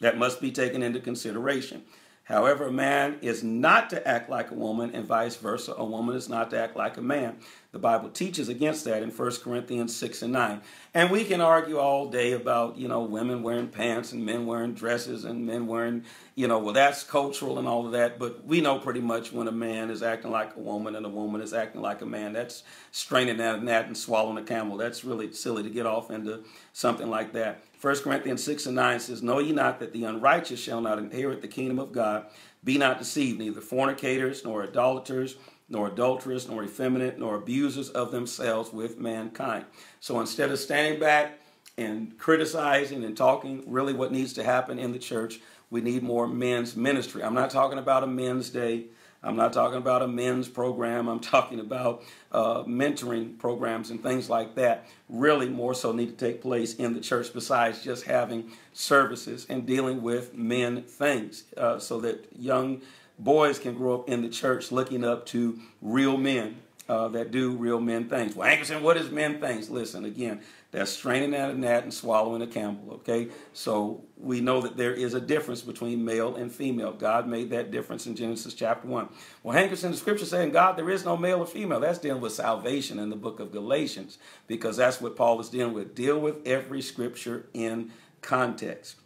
That must be taken into consideration. However, a man is not to act like a woman, and vice versa. A woman is not to act like a man. The Bible teaches against that in 1 Corinthians 6 and 9. And we can argue all day about, you know, women wearing pants and men wearing dresses and men wearing, you know, well, that's cultural and all of that. But we know pretty much when a man is acting like a woman and a woman is acting like a man. That's straining that and that and swallowing a camel. That's really silly to get off into something like that. 1 Corinthians 6 and 9 says, Know ye not that the unrighteous shall not inherit the kingdom of God? Be not deceived, neither fornicators, nor idolaters, nor adulterers, nor effeminate, nor abusers of themselves with mankind. So instead of standing back and criticizing and talking really what needs to happen in the church, we need more men's ministry. I'm not talking about a men's day. I'm not talking about a men's program. I'm talking about uh, mentoring programs and things like that. Really, more so need to take place in the church besides just having services and dealing with men things uh, so that young boys can grow up in the church looking up to real men uh, that do real men things. Well, Hankerson, what is men things? Listen, again, that's straining at a gnat and swallowing a camel, okay? So we know that there is a difference between male and female. God made that difference in Genesis chapter 1. Well, Hankerson, the scripture saying, God, there is no male or female. That's dealing with salvation in the book of Galatians because that's what Paul is dealing with. Deal with every scripture in context.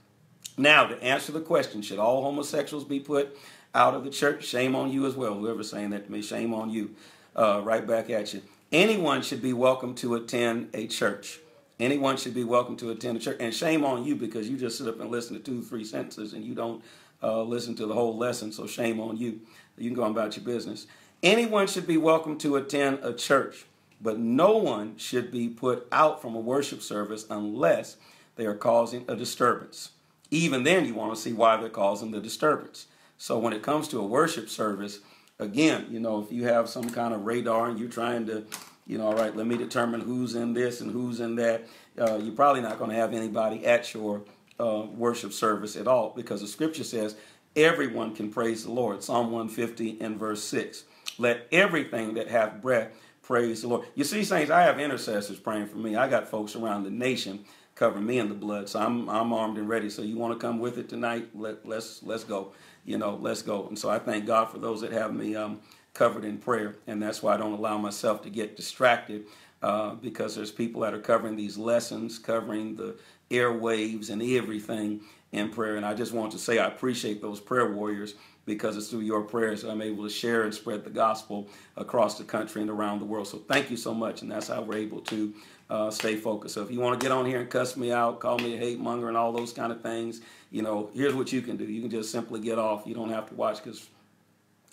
Now, to answer the question, should all homosexuals be put out of the church? Shame on you as well. Whoever's saying that to me, shame on you uh, right back at you. Anyone should be welcome to attend a church. Anyone should be welcome to attend a church. And shame on you because you just sit up and listen to two, three sentences and you don't uh, listen to the whole lesson. So shame on you. You can go on about your business. Anyone should be welcome to attend a church, but no one should be put out from a worship service unless they are causing a disturbance. Even then, you want to see why they're causing the disturbance. So when it comes to a worship service, again, you know, if you have some kind of radar and you're trying to, you know, all right, let me determine who's in this and who's in that, uh, you're probably not going to have anybody at your uh, worship service at all because the scripture says everyone can praise the Lord. Psalm 150 and verse 6. Let everything that hath breath praise the Lord. You see, saints, I have intercessors praying for me. I got folks around the nation covering me in the blood, so I'm I'm armed and ready. So you want to come with it tonight? Let let's let's go you know, let's go. And so I thank God for those that have me um, covered in prayer. And that's why I don't allow myself to get distracted uh, because there's people that are covering these lessons, covering the airwaves and everything in prayer. And I just want to say I appreciate those prayer warriors because it's through your prayers that I'm able to share and spread the gospel across the country and around the world. So thank you so much. And that's how we're able to uh, stay focused. So if you want to get on here and cuss me out, call me a hate monger and all those kind of things, you know, here's what you can do. You can just simply get off. You don't have to watch because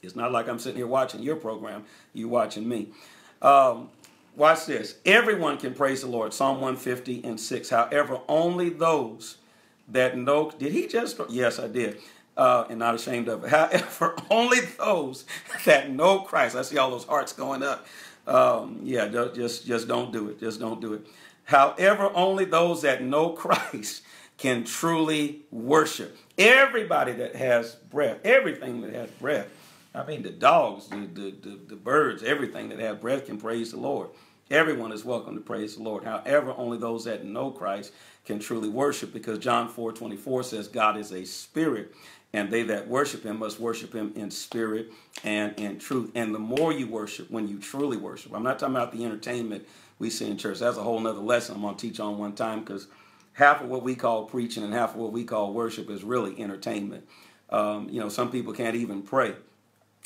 it's not like I'm sitting here watching your program. You're watching me. Um, watch this. Everyone can praise the Lord. Psalm 150 and 6. However, only those that know. Did he just? Yes, I did. Uh, and not ashamed of it. However, only those that know Christ. I see all those hearts going up. Um, yeah, just just don't do it. Just don't do it. However, only those that know Christ can truly worship. Everybody that has breath, everything that has breath, I mean, the dogs, the, the, the, the, birds, everything that have breath can praise the Lord. Everyone is welcome to praise the Lord. However, only those that know Christ can truly worship because John 4 24 says God is a spirit, and they that worship him must worship him in spirit and in truth. And the more you worship, when you truly worship, I'm not talking about the entertainment we see in church. That's a whole nother lesson I'm going to teach on one time because half of what we call preaching and half of what we call worship is really entertainment. Um, you know, some people can't even pray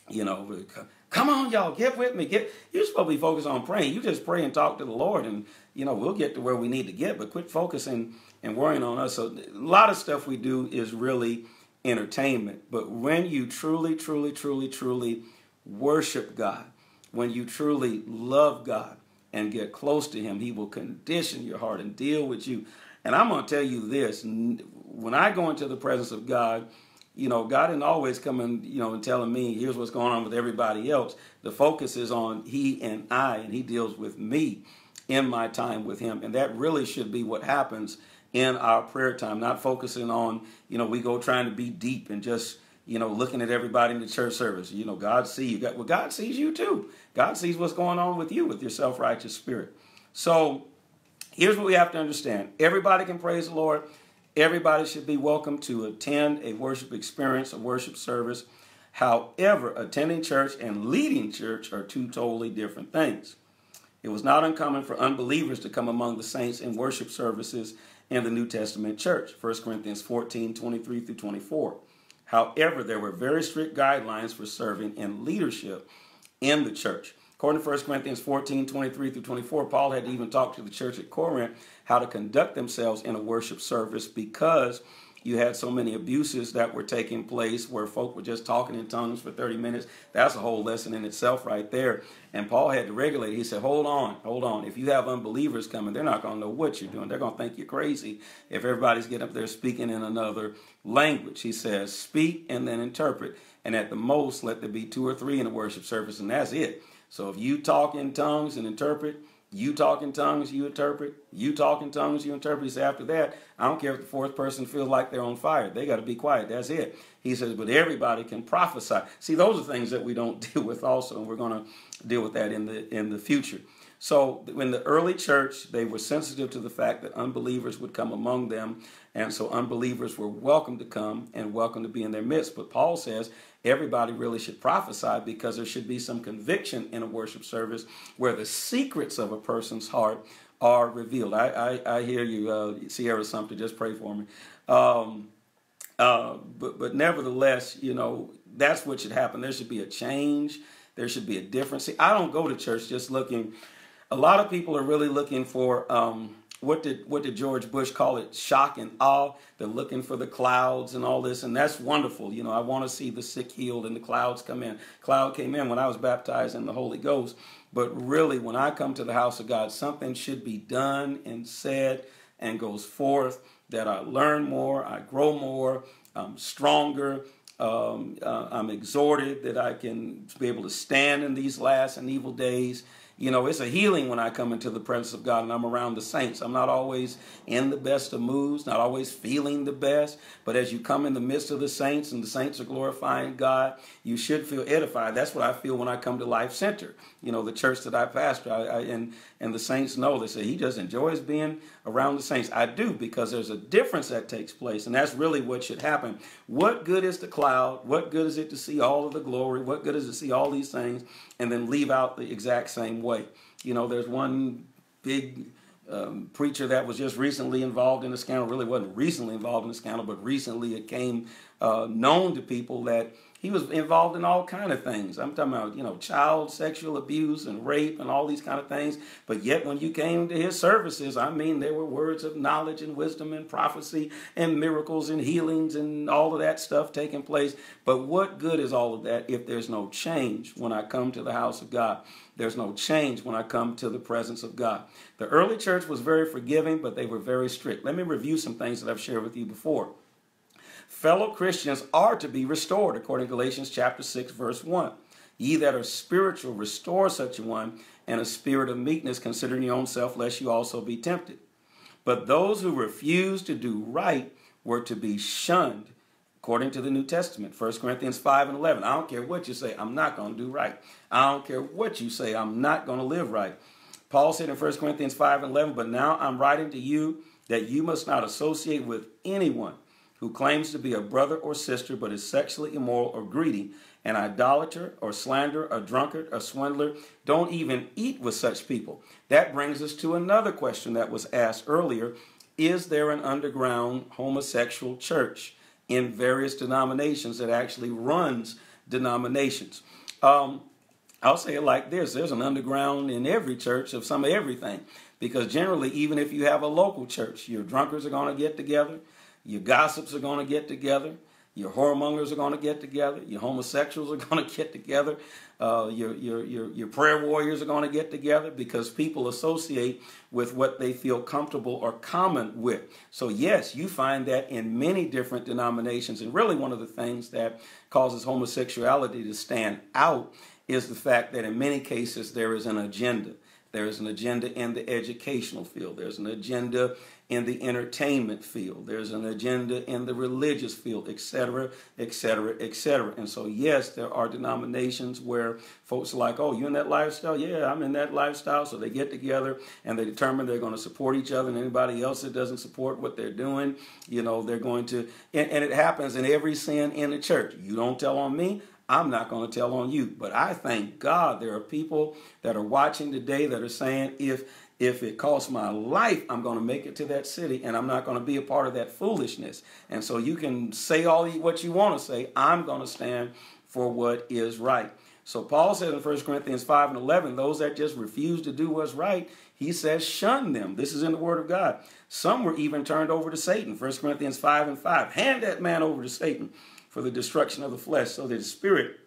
you know, come on, y'all, get with me. Get you're supposed to be focused on praying. You just pray and talk to the Lord, and you know we'll get to where we need to get. But quit focusing and worrying on us. So a lot of stuff we do is really entertainment. But when you truly, truly, truly, truly worship God, when you truly love God and get close to Him, He will condition your heart and deal with you. And I'm going to tell you this: when I go into the presence of God you know, God didn't always come and, you know, and telling me, here's what's going on with everybody else. The focus is on He and I, and He deals with me in my time with Him. And that really should be what happens in our prayer time, not focusing on, you know, we go trying to be deep and just, you know, looking at everybody in the church service. You know, God sees you. Well, God sees you too. God sees what's going on with you with your self righteous spirit. So here's what we have to understand everybody can praise the Lord. Everybody should be welcome to attend a worship experience, a worship service. However, attending church and leading church are two totally different things. It was not uncommon for unbelievers to come among the saints in worship services in the New Testament church, 1 Corinthians 14 23 through 24. However, there were very strict guidelines for serving in leadership in the church. According to 1 Corinthians 14 23 through 24, Paul had to even talk to the church at Corinth how to conduct themselves in a worship service because you had so many abuses that were taking place where folk were just talking in tongues for 30 minutes. That's a whole lesson in itself right there. And Paul had to regulate. He said, Hold on, hold on. If you have unbelievers coming, they're not going to know what you're doing. They're going to think you're crazy if everybody's getting up there speaking in another language. He says, Speak and then interpret. And at the most, let there be two or three in a worship service, and that's it. So if you talk in tongues and interpret, you talk in tongues, you interpret. You talk in tongues, you interpret. He said, after that, I don't care if the fourth person feels like they're on fire. They got to be quiet. That's it. He says, but everybody can prophesy. See, those are things that we don't deal with also, and we're going to deal with that in the in the future. So in the early church, they were sensitive to the fact that unbelievers would come among them, and so unbelievers were welcome to come and welcome to be in their midst. But Paul says everybody really should prophesy because there should be some conviction in a worship service where the secrets of a person's heart are revealed. I, I, I hear you, uh, Sierra Sumter, just pray for me. Um, uh, but, but nevertheless, you know, that's what should happen. There should be a change. There should be a difference. See, I don't go to church just looking. A lot of people are really looking for um, what did what did George Bush call it? Shock and awe. They're looking for the clouds and all this, and that's wonderful. You know, I want to see the sick healed and the clouds come in. Cloud came in when I was baptized in the Holy Ghost. But really, when I come to the house of God, something should be done and said and goes forth that I learn more, I grow more, I'm stronger. Um, uh, I'm exhorted that I can be able to stand in these last and evil days you know, it's a healing when I come into the presence of God and I'm around the saints. I'm not always in the best of moods, not always feeling the best, but as you come in the midst of the saints and the saints are glorifying God, you should feel edified. That's what I feel when I come to Life Center. You know, the church that I pastor, I, I, and and the saints know say he just enjoys being around the saints. I do because there's a difference that takes place, and that's really what should happen. What good is the cloud? What good is it to see all of the glory? What good is it to see all these things and then leave out the exact same way? You know, there's one big um, preacher that was just recently involved in a scandal, really wasn't recently involved in a scandal, but recently it came uh, known to people that he was involved in all kind of things. I'm talking about, you know, child sexual abuse and rape and all these kind of things. But yet when you came to his services, I mean, there were words of knowledge and wisdom and prophecy and miracles and healings and all of that stuff taking place. But what good is all of that if there's no change when I come to the house of God? There's no change when I come to the presence of God. The early church was very forgiving, but they were very strict. Let me review some things that I've shared with you before. Fellow Christians are to be restored, according to Galatians chapter 6, verse 1. Ye that are spiritual, restore such a one, and a spirit of meekness, considering your own self, lest you also be tempted. But those who refuse to do right were to be shunned, according to the New Testament, 1 Corinthians 5 and 11. I don't care what you say, I'm not going to do right. I don't care what you say, I'm not going to live right. Paul said in 1 Corinthians 5 and 11, But now I'm writing to you that you must not associate with anyone who claims to be a brother or sister but is sexually immoral or greedy, an idolater or slanderer, a drunkard, a swindler, don't even eat with such people. That brings us to another question that was asked earlier Is there an underground homosexual church in various denominations that actually runs denominations? Um, I'll say it like this there's an underground in every church of some of everything. Because generally, even if you have a local church, your drunkards are going to get together, your gossips are going to get together. Your whoremongers are going to get together. Your homosexuals are going to get together. Uh, your, your, your, your prayer warriors are going to get together because people associate with what they feel comfortable or common with. So, yes, you find that in many different denominations. And really, one of the things that causes homosexuality to stand out is the fact that in many cases there is an agenda. There is an agenda in the educational field, there's an agenda in the entertainment field. There's an agenda in the religious field, etc., etc., etc. And so, yes, there are denominations where folks are like, oh, you're in that lifestyle? Yeah, I'm in that lifestyle. So they get together and they determine they're going to support each other and anybody else that doesn't support what they're doing, you know, they're going to, and, and it happens in every sin in the church. You don't tell on me. I'm not going to tell on you. But I thank God there are people that are watching today that are saying, if if it costs my life, I'm going to make it to that city and I'm not going to be a part of that foolishness. And so you can say all what you want to say. I'm going to stand for what is right. So Paul says in 1 Corinthians 5 and 11, those that just refuse to do what's right, he says, shun them. This is in the Word of God. Some were even turned over to Satan. 1 Corinthians 5 and 5. Hand that man over to Satan for the destruction of the flesh, so that the spirit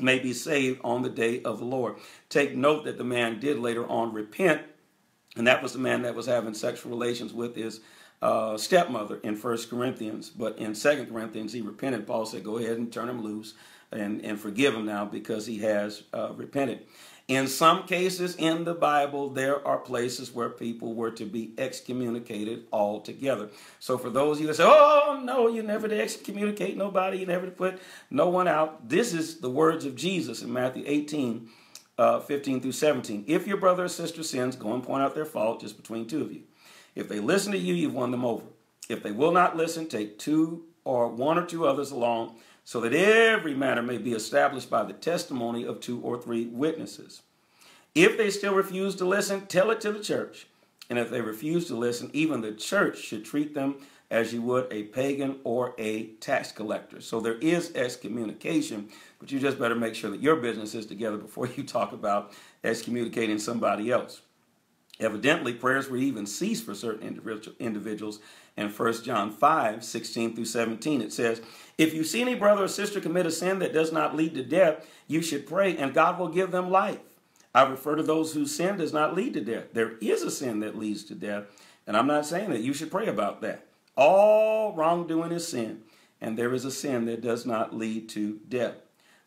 may be saved on the day of the Lord. Take note that the man did later on repent and that was the man that was having sexual relations with his uh, stepmother in First Corinthians. But in Second Corinthians, he repented. Paul said, Go ahead and turn him loose and, and forgive him now because he has uh, repented. In some cases in the Bible, there are places where people were to be excommunicated altogether. So for those of you that say, oh, no, you never to excommunicate nobody, you never to put no one out, this is the words of Jesus in Matthew 18, uh, 15 through 17. If your brother or sister sins, go and point out their fault just between two of you. If they listen to you, you've won them over. If they will not listen, take two or one or two others along, so that every matter may be established by the testimony of two or three witnesses. If they still refuse to listen, tell it to the church. And if they refuse to listen, even the church should treat them as you would a pagan or a tax collector. So there is excommunication, but you just better make sure that your business is together before you talk about excommunicating somebody else. Evidently, prayers were even ceased for certain individuals. In 1 John 5 16 through 17, it says, If you see any brother or sister commit a sin that does not lead to death, you should pray, and God will give them life. I refer to those whose sin does not lead to death. There is a sin that leads to death, and I'm not saying that you should pray about that. All wrongdoing is sin, and there is a sin that does not lead to death.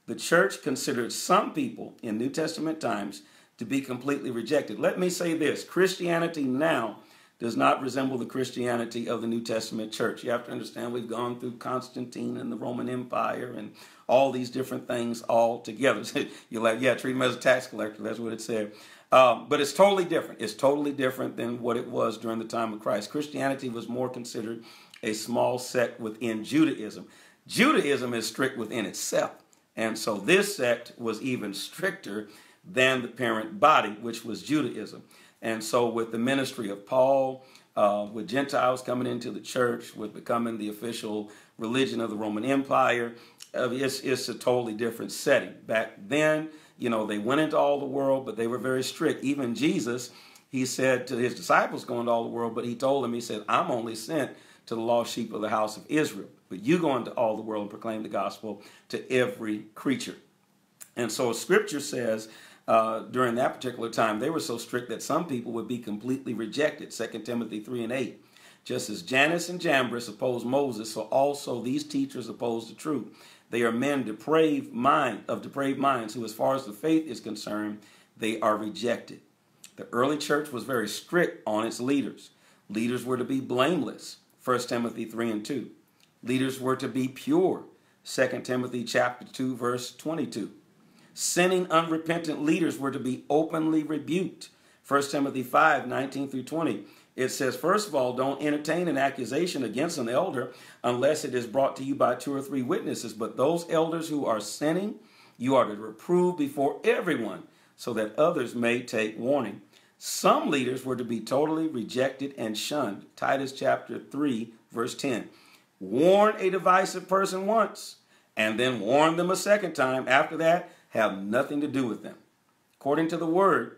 The church considered some people in New Testament times to be completely rejected. Let me say this Christianity now does not resemble the Christianity of the New Testament church. You have to understand we've gone through Constantine and the Roman Empire and all these different things all together. You're like, yeah, treat him as a tax collector. That's what it said. Um, but it's totally different. It's totally different than what it was during the time of Christ. Christianity was more considered a small sect within Judaism. Judaism is strict within itself. And so this sect was even stricter than the parent body, which was Judaism. And so, with the ministry of Paul, uh, with Gentiles coming into the church, with becoming the official religion of the Roman Empire, uh, it's, it's a totally different setting. Back then, you know, they went into all the world, but they were very strict. Even Jesus, he said to his disciples, going to all the world, but he told them, he said, I'm only sent to the lost sheep of the house of Israel. But you go into all the world and proclaim the gospel to every creature. And so scripture says uh, during that particular time, they were so strict that some people would be completely rejected. 2 Timothy 3 and 8. Just as Jannes and Jambres opposed Moses, so also these teachers oppose the truth. They are men depraved mind of depraved minds who, as far as the faith is concerned, they are rejected. The early church was very strict on its leaders. Leaders were to be blameless, 1 Timothy 3 and 2. Leaders were to be pure, 2 Timothy chapter 2, verse 22. Sinning, unrepentant leaders were to be openly rebuked. 1 Timothy 5 19 through 20. It says, first of all, don't entertain an accusation against an elder unless it is brought to you by two or three witnesses. But those elders who are sinning, you are to reprove before everyone so that others may take warning. Some leaders were to be totally rejected and shunned. Titus chapter 3, verse 10. Warn a divisive person once and then warn them a second time. After that, have nothing to do with them. According to the word,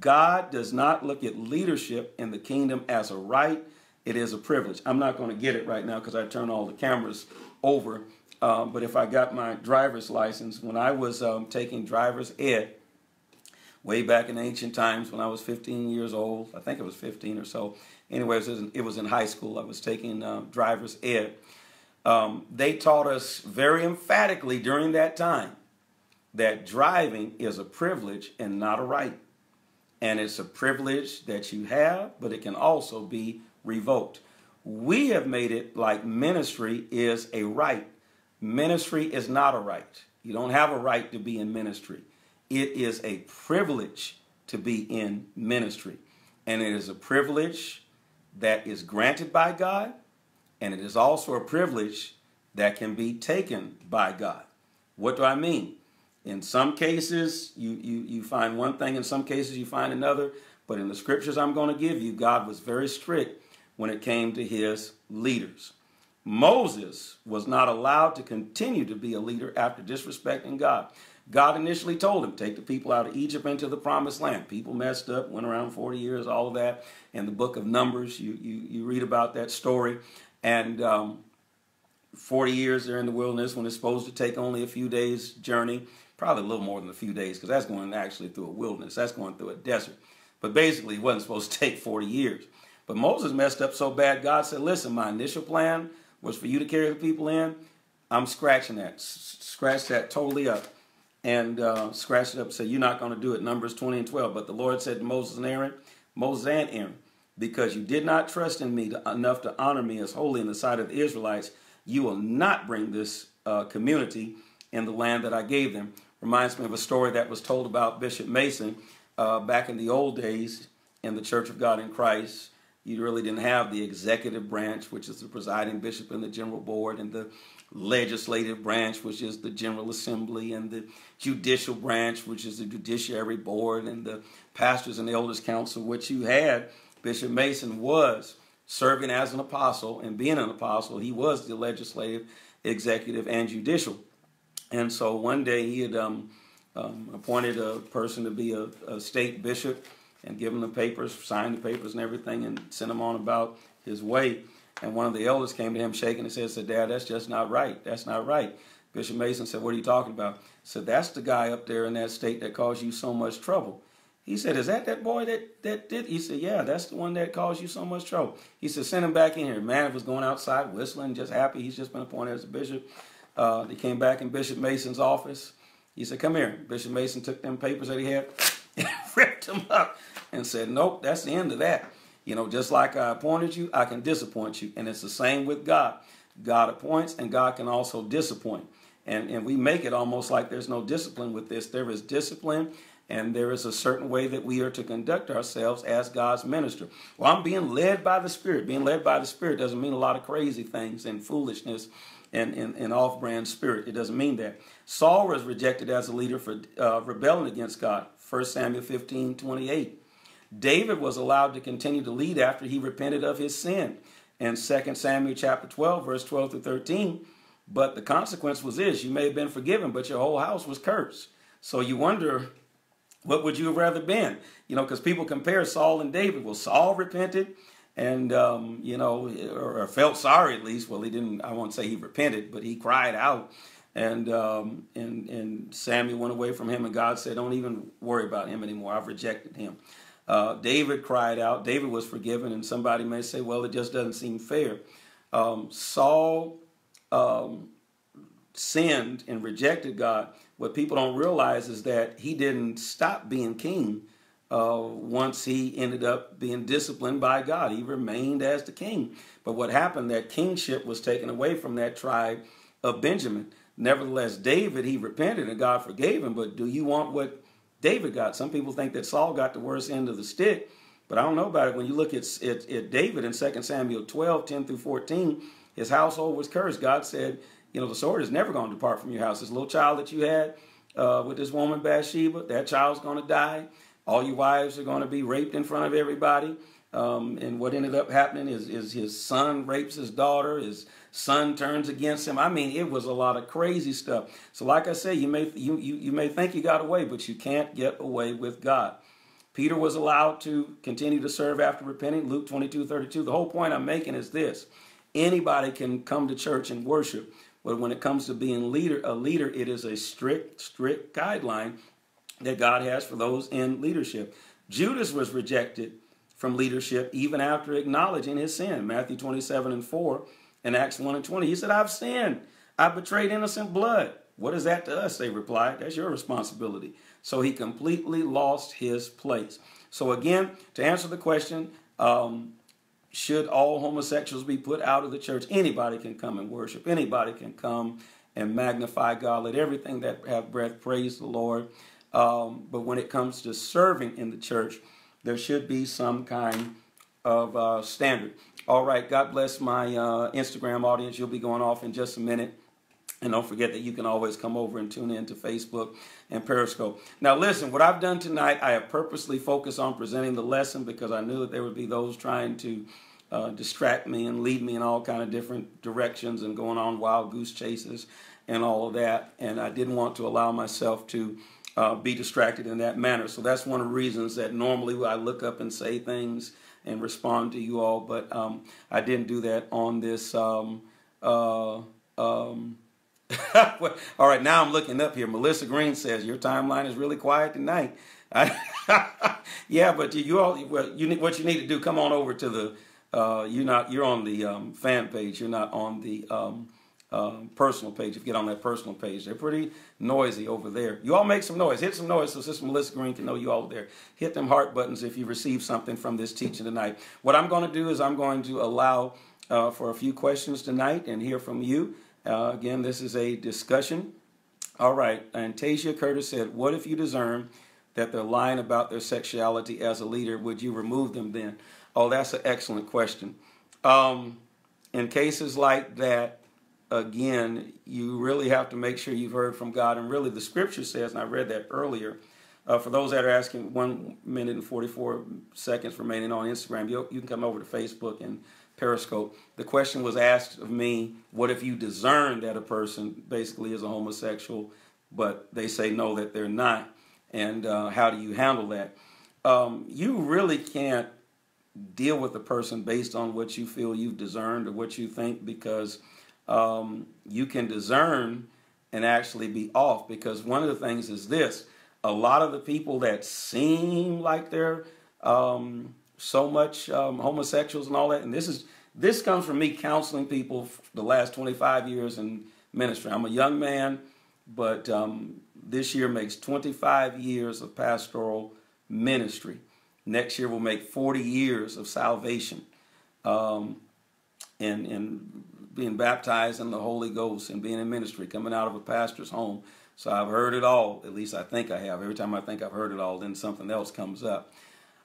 God does not look at leadership in the kingdom as a right, it is a privilege. I'm not going to get it right now because I turn all the cameras over. Um, but if I got my driver's license, when I was um, taking driver's ed, way back in ancient times when I was 15 years old, I think it was 15 or so. Anyways, it was in, it was in high school. I was taking uh, driver's ed. Um, they taught us very emphatically during that time that driving is a privilege and not a right. And it's a privilege that you have, but it can also be revoked. We have made it like ministry is a right. Ministry is not a right. You don't have a right to be in ministry. It is a privilege to be in ministry. And it is a privilege that is granted by God, and it is also a privilege that can be taken by God. What do I mean? In some cases, you, you, you find one thing, in some cases, you find another. But in the scriptures I'm going to give you, God was very strict when it came to his leaders. Moses was not allowed to continue to be a leader after disrespecting God. God initially told him, take the people out of Egypt into the promised land. People messed up, went around 40 years, all of that. In the book of Numbers, you, you, you read about that story. And um, 40 years they're in the wilderness when it's supposed to take only a few days' journey probably a little more than a few days because that's going actually through a wilderness. That's going through a desert. But basically, it wasn't supposed to take 40 years. But Moses messed up so bad, God said, listen, my initial plan was for you to carry the people in. I'm scratching that. Scratch that totally up. And uh, scratch it up and say, you're not going to do it. Numbers 20 and 12. But the Lord said to Moses and Aaron, Moses and Aaron, because you did not trust in me to, enough to honor me as holy in the sight of the Israelites, you will not bring this uh, community in the land that I gave them reminds me of a story that was told about Bishop Mason uh, back in the old days in the Church of God in Christ. You really didn't have the executive branch, which is the presiding bishop and the general board, and the legislative branch, which is the General Assembly, and the judicial branch, which is the Judiciary Board, and the Pastors and the Elders Council, which you had. Bishop Mason was serving as an apostle, and being an apostle, he was the legislative, executive, and judicial. And so one day he had um, um, appointed a person to be a, a, state bishop and give him the papers, sign the papers and everything, and sent him on about his way. And one of the elders came to him shaking and said, Dad, that's just not right. That's not right. Bishop Mason said, What are you talking about? said, That's the guy up there in that state that caused you so much trouble. He said, Is that that boy that, that did? He said, Yeah, that's the one that caused you so much trouble. He said, Send him back in here. Man was going outside whistling, just happy. He's just been appointed as a bishop. Uh, they came back in Bishop Mason's office. He said, Come here. Bishop Mason took them papers that he had and ripped them up and said, Nope, that's the end of that. You know, just like I appointed you, I can disappoint you. And it's the same with God. God appoints and God can also disappoint. And, and we make it almost like there's no discipline with this. There is discipline and there is a certain way that we are to conduct ourselves as God's minister. Well, I'm being led by the Spirit. Being led by the Spirit doesn't mean a lot of crazy things and foolishness and, and off brand spirit. It doesn't mean that. Saul was rejected as a leader for uh, rebelling against God. 1 Samuel 15 28. David was allowed to continue to lead after he repented of his sin. And 2 Samuel chapter 12, verse 12 through 13. But the consequence was this you may have been forgiven, but your whole house was cursed. So you wonder, what would you have rather been? You know, because people compare Saul and David. Well, Saul repented and, um, you know, or, or, felt sorry at least. Well, he didn't, I won't say he repented, but he cried out. And, um, and, and Samuel went away from him, and God said, Don't even worry about him anymore. I've rejected him. Uh, David cried out. David was forgiven, and somebody may say, well, it just doesn't seem fair. Um, Saul um, sinned and rejected God. What people don't realize is that he didn't stop being king uh, once he ended up being disciplined by God. He remained as the king. But what happened, that kingship was taken away from that tribe of Benjamin. Nevertheless, David, he repented and God forgave him. But do you want what David got. Some people think that Saul got the worst end of the stick, but I don't know about it. When you look at, at, at David in 2 Samuel 12, 10 through 14, his household was cursed. God said, you know, the sword is never going to depart from your house. This little child that you had uh, with this woman Bathsheba, that child's going to die. All your wives are going to be raped in front of everybody. Um, and what ended up happening is, is his son rapes his daughter. His son turns against him. I mean, it was a lot of crazy stuff. So, like I say, you may you, you, you may think you got away, but you can't get away with God. Peter was allowed to continue to serve after repenting. Luke 22, 32. The whole point I'm making is this. Anybody can come to church and worship, but when it comes to being leader, a leader, it is a strict, strict guideline that God has for those in leadership. Judas was rejected from leadership even after acknowledging his sin. Matthew 27 and 4 and Acts 1 and 20. He said, I've sinned. I've betrayed innocent blood. What is that to us? They replied. That's your responsibility. So he completely lost his place. So, again, to answer the question, um, should all homosexuals be put out of the church? Anybody can come and worship. Anybody can come and magnify God. Let everything that have breath praise the Lord. Um, but when it comes to serving in the church, there should be some kind of uh, standard. All right, God bless my uh, Instagram audience. You'll be going off in just a minute. And don't forget that you can always come over and tune in to Facebook and Periscope. Now, listen, what I've done tonight, I have purposely focused on presenting the lesson because I knew that there would be those trying to uh, distract me and lead me in all kind of different directions and going on wild goose chases and all of that. And I didn't want to allow myself to uh, be distracted in that manner. So that's one of the reasons that normally I look up and say things and respond to you all. But um, I didn't do that on this. Um, uh, um, all right, now I'm looking up here. Melissa Green says your timeline is really quiet tonight. yeah, but you, all, well, you what you need to do. Come on over to the. Uh, you're not. You're on the um, fan page. You're not on the um, personal page. If you get on that personal page, they're pretty noisy over there. You all make some noise. Hit some noise so Sister Melissa Green can know you all there. Hit them heart buttons if you receive something from this teaching tonight. What I'm going to do is I'm going to allow uh, for a few questions tonight and hear from you. Uh, again, this is a discussion. All right. And Tasia Curtis said, What if you discern that they're lying about their sexuality as a leader? Would you remove them then? Oh, that's an excellent question. Um, in cases like that, again, you really have to make sure you've heard from God. And really, the scripture says, and I read that earlier, uh, for those that are asking, one minute and 44 seconds remaining on Instagram, you, you can come over to Facebook and Periscope. The question was asked of me, what if you discern that a person basically is a homosexual, but they say no, that they're not? And uh, how do you handle that? Um, you really can't deal with a person based on what you feel you've discerned or what you think because – um, you can discern and actually be off. Because one of the things is this a lot of the people that seem like they're um, so much um, homosexuals and all that and this is this comes from me counseling people the last 25 years in ministry. I'm a young man but um, this year makes 25 years of pastoral ministry. Next year will make 40 years of salvation. Um, and, and being baptized in the Holy Ghost and being in ministry, coming out of a pastor's home So I've heard it all. At least I think I have. Every time I think I've heard it all, then something else comes up.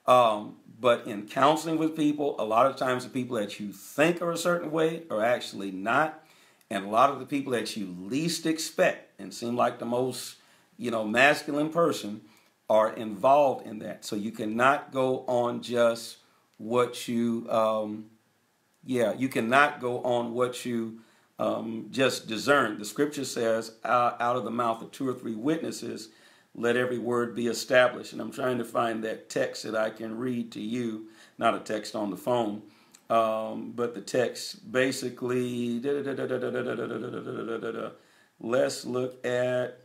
Um, but in counseling with people, a lot of times the people that you think are a certain way are actually not. And a lot of the people that you least expect and seem like the most, you know, masculine person are involved in that. So you cannot go on just what you, um, yeah, you cannot go on what you um, just discern. The scripture says, out of the mouth of two or three witnesses, let every word be established. And I'm trying to find that text that I can read to you, not a text on the phone, um, but the text basically. Let's look at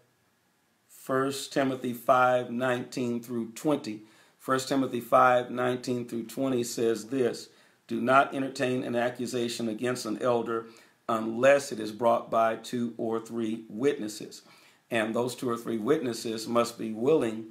1 Timothy 5 19 through 20. 1 Timothy 5 19 through 20 says this Do not entertain an accusation against an elder unless it is brought by two or three witnesses. And those two or three witnesses must be willing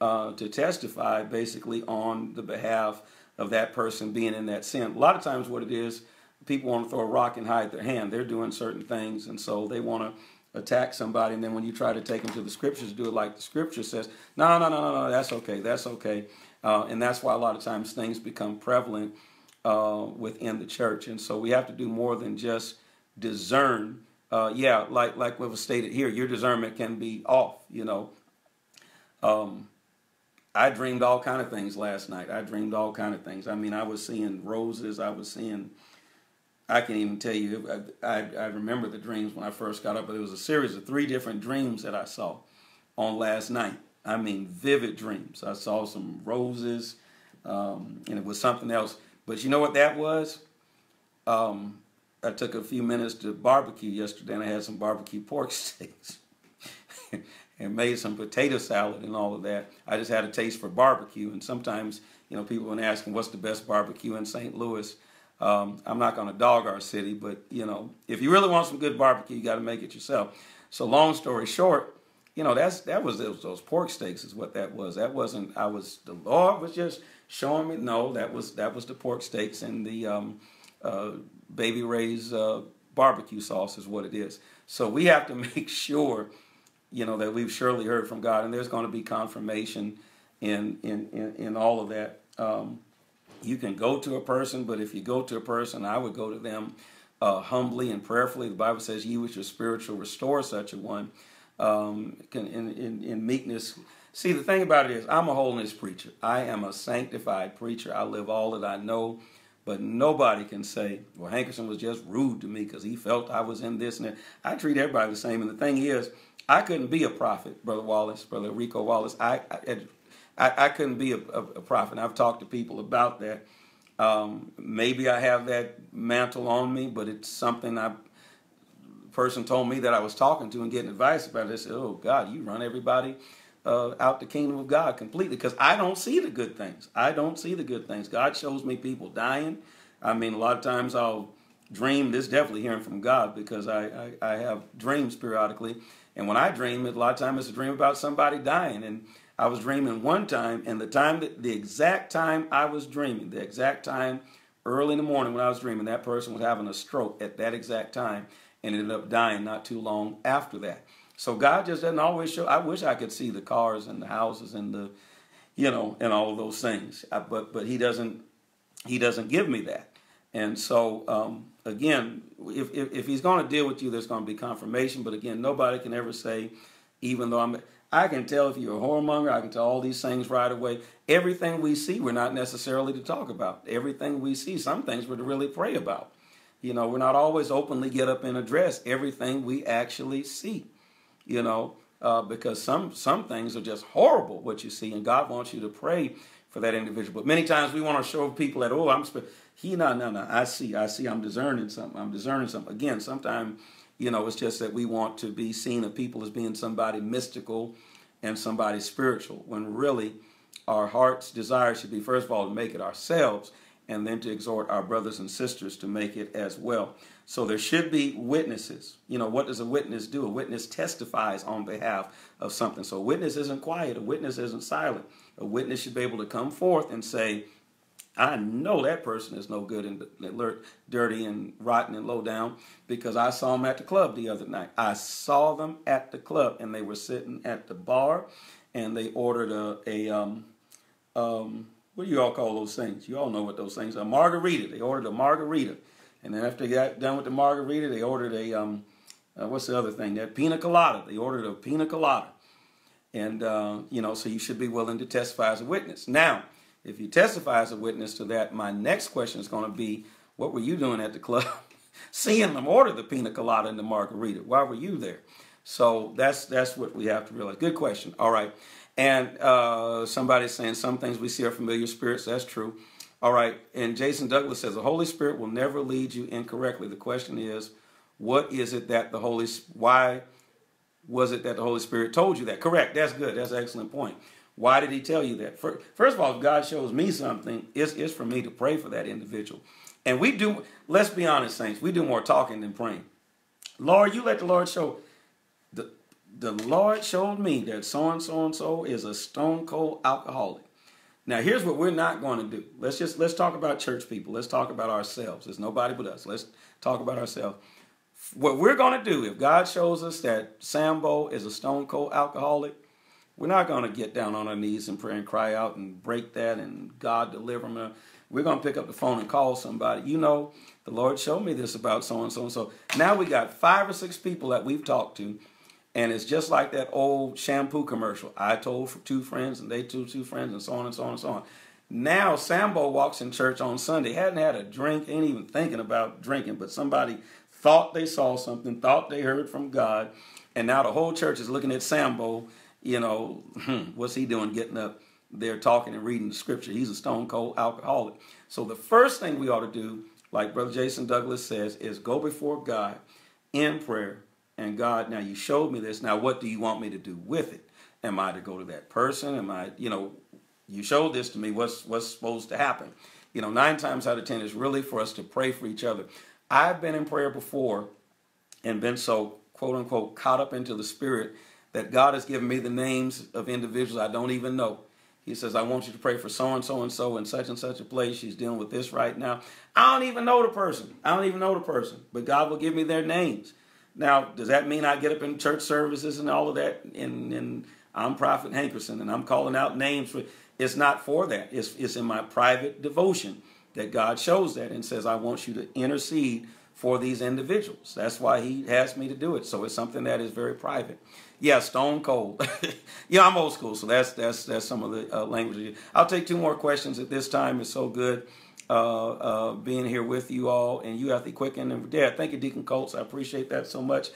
uh, to testify basically on the behalf of that person being in that sin. A lot of times, what it is, people want to throw a rock and hide their hand. They're doing certain things, and so they want to attack somebody. And then when you try to take them to the scriptures, do it like the scripture says. No, no, no, no, no. That's okay. That's okay. Uh, and that's why a lot of times things become prevalent uh, within the church. And so we have to do more than just discern. Uh, yeah, like like what was stated here, your discernment can be off. You know, um, I dreamed all kind of things last night. I dreamed all kind of things. I mean, I was seeing roses. I was seeing. I can't even tell you. I, I, I remember the dreams when I first got up, but it was a series of three different dreams that I saw on last night. I mean, vivid dreams. I saw some roses, um, and it was something else. But you know what that was? Um, I took a few minutes to barbecue yesterday, and I had some barbecue pork steaks and made some potato salad and all of that. I just had a taste for barbecue, and sometimes you know people have been asking what's the best barbecue in St. Louis. Um, I'm not going to dog our city, but you know if you really want some good barbecue, you got to make it yourself. So long story short, you know that's that was those, those pork steaks is what that was. That wasn't I was the Lord was just showing me no that was that was the pork steaks and the um, uh, Baby Ray's uh, barbecue sauce is what it is. So we have to make sure, you know, that we've surely heard from God, and there's going to be confirmation in in in, in all of that. Um, you can go to a person, but if you go to a person, I would go to them uh, humbly and prayerfully. The Bible says, "You which are spiritual restore such a one." Um, in, in, in meekness. See, the thing about it is, I'm a holiness preacher. I am a sanctified preacher. I live all that I know but nobody can say, well, Hankerson was just rude to me because he felt I was in this and that. I treat everybody the same. And the thing is, I couldn't be a prophet, Brother Wallace, Brother Rico Wallace. I, I, I couldn't be a, a, a, prophet. I've talked to people about that. Um, maybe I have that mantle on me, but it's something I person told me that I was talking to and getting advice about. They said, "Oh God, you run everybody uh, out the kingdom of God completely because I don't see the good things. I don't see the good things. God shows me people dying. I mean, a lot of times I'll dream. This definitely hearing from God because I, I, I have dreams periodically. And when I dream, a lot of times it's a dream about somebody dying. And I was dreaming one time, and the time, that, the exact time I was dreaming, the exact time early in the morning when I was dreaming, that person was having a stroke at that exact time and ended up dying not too long after that. So God just doesn't always show. I wish I could see the cars and the houses and the, you know, and all those things. I, but but He doesn't. He doesn't give me that. And so um, again, if, if, if He's going to deal with you, there's going to be confirmation. But again, nobody can ever say, even though I'm. I can tell if you're a whoremonger. I can tell all these things right away. Everything we see, we're not necessarily to talk about. Everything we see, some things we're to really pray about. You know, we're not always openly get up and address everything we actually see you know, uh, because some some things are just horrible what you see, and God wants you to pray for that individual. But many times we want to show people that oh, I'm sp- he no no no. I see I see I'm discerning something. I'm discerning something. Again, sometimes you know it's just that we want to be seen of people as being somebody mystical and somebody spiritual, when really our heart's desire should be first of all to make it ourselves and then to exhort our brothers and sisters to make it as well. So there should be witnesses. You know, what does a witness do? A witness testifies on behalf of something. So a witness isn't quiet, a witness isn't silent. A witness should be able to come forth and say, I know that person is no good and dirty and rotten and low down because I saw them at the club the other night. I saw them at the club and they were sitting at the bar and they ordered a, a um, um, what do you all call those things? You all know what those things are. Margarita. They ordered a margarita. And then after they got done with the margarita, they ordered a, um, uh, what's the other thing? That pina colada. They ordered a pina colada. And, uh, you know, so you should be willing to testify as a witness. Now, if you testify as a witness to that, my next question is going to be, what were you doing at the club? Seeing them order the pina colada and the margarita. Why were you there? So that's that's what we have to realize. Good question. All right. And uh, somebody's saying some things we see are familiar spirits. That's true. All right. And Jason Douglas says the Holy Spirit will never lead you incorrectly. The question is, what is it that the Holy why was it that the Holy Spirit told you that? Correct. That's good. That's an excellent point. Why did he tell you that? First of all, if God shows me something, it's, it's for me to pray for that individual. And we do, let's be honest, saints, we do more talking than praying. Lord, you let the Lord show. The, the Lord showed me that so and so and so is a stone cold alcoholic. Now, here's what we're not going to do. Let's just let's talk about church people. Let's talk about ourselves. There's nobody but us. Let's talk about ourselves. What we're going to do, if God shows us that Sambo is a stone cold alcoholic, we're not going to get down on our knees and pray and cry out and break that and God deliver me. We're going to pick up the phone and call somebody. You know, the Lord showed me this about so and so and so. Now we got five or six people that we've talked to, and it's just like that old shampoo commercial. I told two friends, and they told two friends, and so on and so on and so on. Now Sambo walks in church on Sunday, hadn't had a drink, ain't even thinking about drinking, but somebody thought they saw something, thought they heard from God, and now the whole church is looking at Sambo you know, hmm, what's he doing getting up there talking and reading the scripture? He's a stone cold alcoholic. So the first thing we ought to do, like Brother Jason Douglas says, is go before God in prayer. And God, now you showed me this. Now what do you want me to do with it? Am I to go to that person? Am I, you know, you showed this to me. What's what's supposed to happen? You know, nine times out of ten is really for us to pray for each other. I've been in prayer before and been so quote unquote caught up into the spirit that God has given me the names of individuals I don't even know. He says, I want you to pray for so and so and so in such and such a place. She's dealing with this right now. I don't even know the person. I don't even know the person, but God will give me their names. Now, does that mean I get up in church services and all of that? And, and I'm Prophet Hankerson and I'm calling out names. For, it's not for that. It's, it's in my private devotion that God shows that and says, I want you to intercede for these individuals. That's why He asked me to do it. So it's something that is very private. Yeah, stone cold. yeah, I'm old school, so that's that's that's some of the uh, language. I'll take two more questions at this time. It's so good uh, uh, being here with you all, and you the quicken and dad. Thank you, Deacon Colts. I appreciate that so much.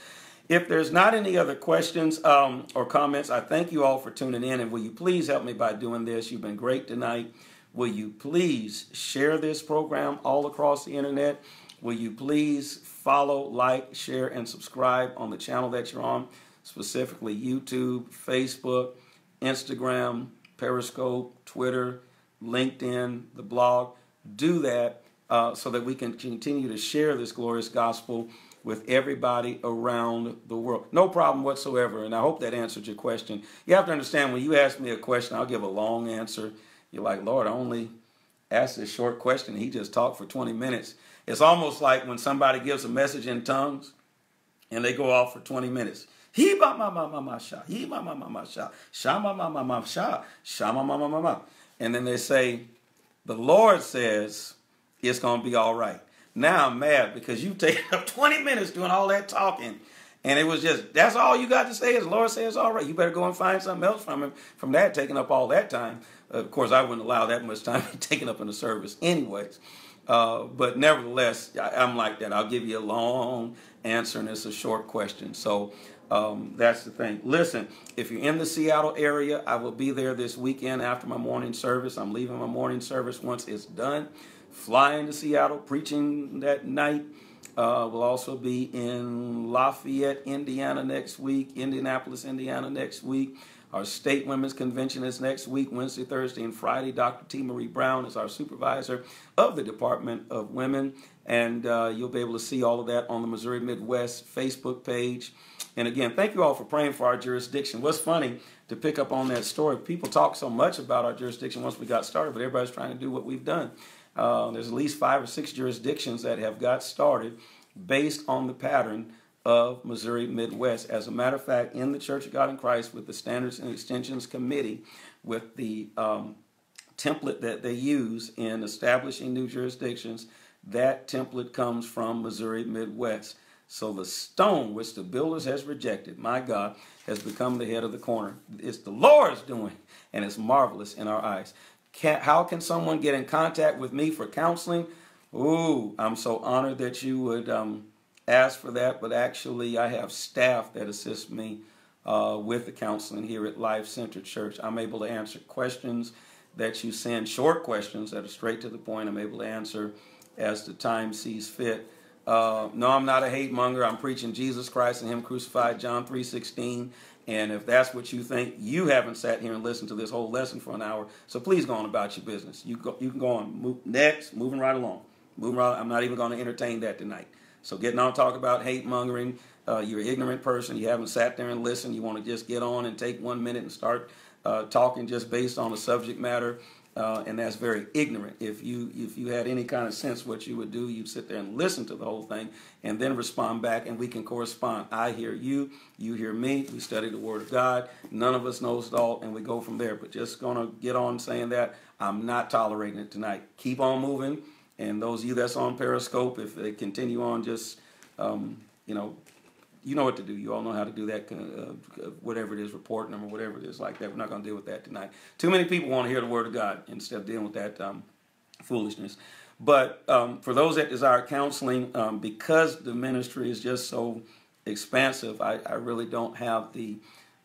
If there's not any other questions um, or comments, I thank you all for tuning in. And will you please help me by doing this? You've been great tonight. Will you please share this program all across the internet? Will you please follow, like, share, and subscribe on the channel that you're on? specifically YouTube, Facebook, Instagram, Periscope, Twitter, LinkedIn, the blog. Do that uh, so that we can continue to share this glorious gospel with everybody around the world. No problem whatsoever. And I hope that answered your question. You have to understand when you ask me a question, I'll give a long answer. You're like, Lord, I only asked this short question. He just talked for 20 minutes. It's almost like when somebody gives a message in tongues and they go off for 20 minutes. He ba ma ma ma ma sha. He ma ma ma ma sha. Sha ma ma ma ma sha. Sha ma ma ma ma ma. And then they say, the Lord says it's going to be all right. Now I'm mad because you've taken up 20 minutes doing all that talking. And it was just, that's all you got to say is, the Lord says, all right. You better go and find something else from him, from that, taking up all that time. Of course, I wouldn't allow that much time taken up in the service anyways. Uh, but nevertheless, I, am like that. I'll give you a long answer and it's a short question. So um, that's the thing. Listen, if you're in the Seattle area, I will be there this weekend after my morning service. I'm leaving my morning service once it's done. Flying to Seattle, preaching that night. Uh, we'll also be in Lafayette, Indiana next week, Indianapolis, Indiana next week. Our state women's convention is next week, Wednesday, Thursday, and Friday. Dr. T. Marie Brown is our supervisor of the Department of Women, and uh, you'll be able to see all of that on the Missouri Midwest Facebook page. And again, thank you all for praying for our jurisdiction. What's funny to pick up on that story, people talk so much about our jurisdiction once we got started, but everybody's trying to do what we've done. Uh, there's at least five or six jurisdictions that have got started based on the pattern of Missouri Midwest. As a matter of fact, in the Church of God in Christ, with the Standards and Extensions Committee, with the um, template that they use in establishing new jurisdictions, that template comes from Missouri Midwest. So the stone which the builders has rejected, my God, has become the head of the corner. It's the Lord's doing, and it's marvelous in our eyes. Can, how can someone get in contact with me for counseling? Ooh, I'm so honored that you would um, ask for that, but actually, I have staff that assist me uh, with the counseling here at Life Center Church. I'm able to answer questions that you send, short questions that are straight to the point. I'm able to answer as the time sees fit. Uh, no, I'm not a hate monger. I'm preaching Jesus Christ and Him crucified, John 3:16. And if that's what you think, you haven't sat here and listened to this whole lesson for an hour. So please go on about your business. You go, you can go on move, next, moving right along. Moving right. I'm not even going to entertain that tonight. So getting on talk about hate mongering, uh, you're an ignorant person. You haven't sat there and listened. You want to just get on and take one minute and start uh, talking just based on the subject matter, uh, and that's very ignorant. If you if you had any kind of sense what you would do, you'd sit there and listen to the whole thing, and then respond back, and we can correspond. I hear you, you hear me. We study the Word of God. None of us knows it all, and we go from there. But just gonna get on saying that I'm not tolerating it tonight. Keep on moving. And those of you that's on Periscope, if they continue on, just um, you know, you know what to do. You all know how to do that, uh, uh whatever it is, report number, whatever it is like that. We're not going to deal with that tonight. Too many people want to hear the word of God instead of dealing with that um, foolishness. But um, for those that desire counseling, um, because the ministry is just so expansive, I, I really don't have the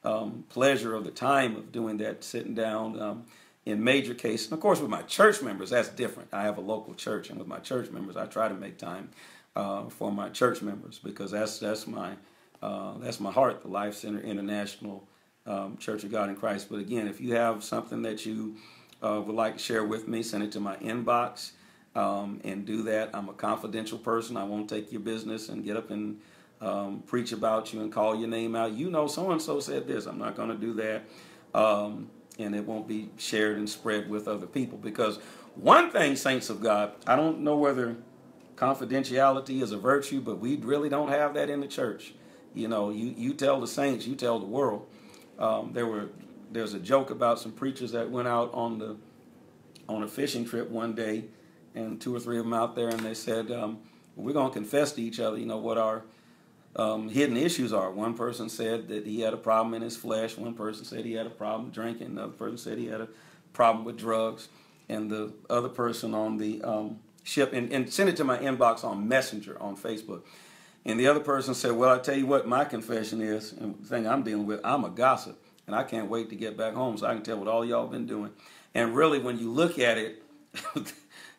um, pleasure of the time of doing that, sitting down um, in major cases. And of course, with my church members, that's different. I have a local church, and with my church members, I try to make time uh, for my church members because that's that's my uh, that's my heart, the Life Center International um, Church of God in Christ. But again, if you have something that you uh, would like to share with me, send it to my inbox um, and do that. I'm a confidential person. I won't take your business and get up and um, preach about you and call your name out. You know, so and so said this. I'm not going to do that. Um, and it won't be shared and spread with other people because one thing, saints of God, I don't know whether confidentiality is a virtue, but we really don't have that in the church. You know, you, you tell the saints, you tell the world. Um, there were there's a joke about some preachers that went out on the on a fishing trip one day, and two or three of them out there, and they said, um, "We're going to confess to each other, you know, what our um, hidden issues are." One person said that he had a problem in his flesh. One person said he had a problem drinking. Another person said he had a problem with drugs, and the other person on the um, ship and, and send it to my inbox on Messenger on Facebook. And the other person said, Well, I tell you what, my confession is, and the thing I'm dealing with, I'm a gossip. And I can't wait to get back home so I can tell what all y'all been doing. And really, when you look at it,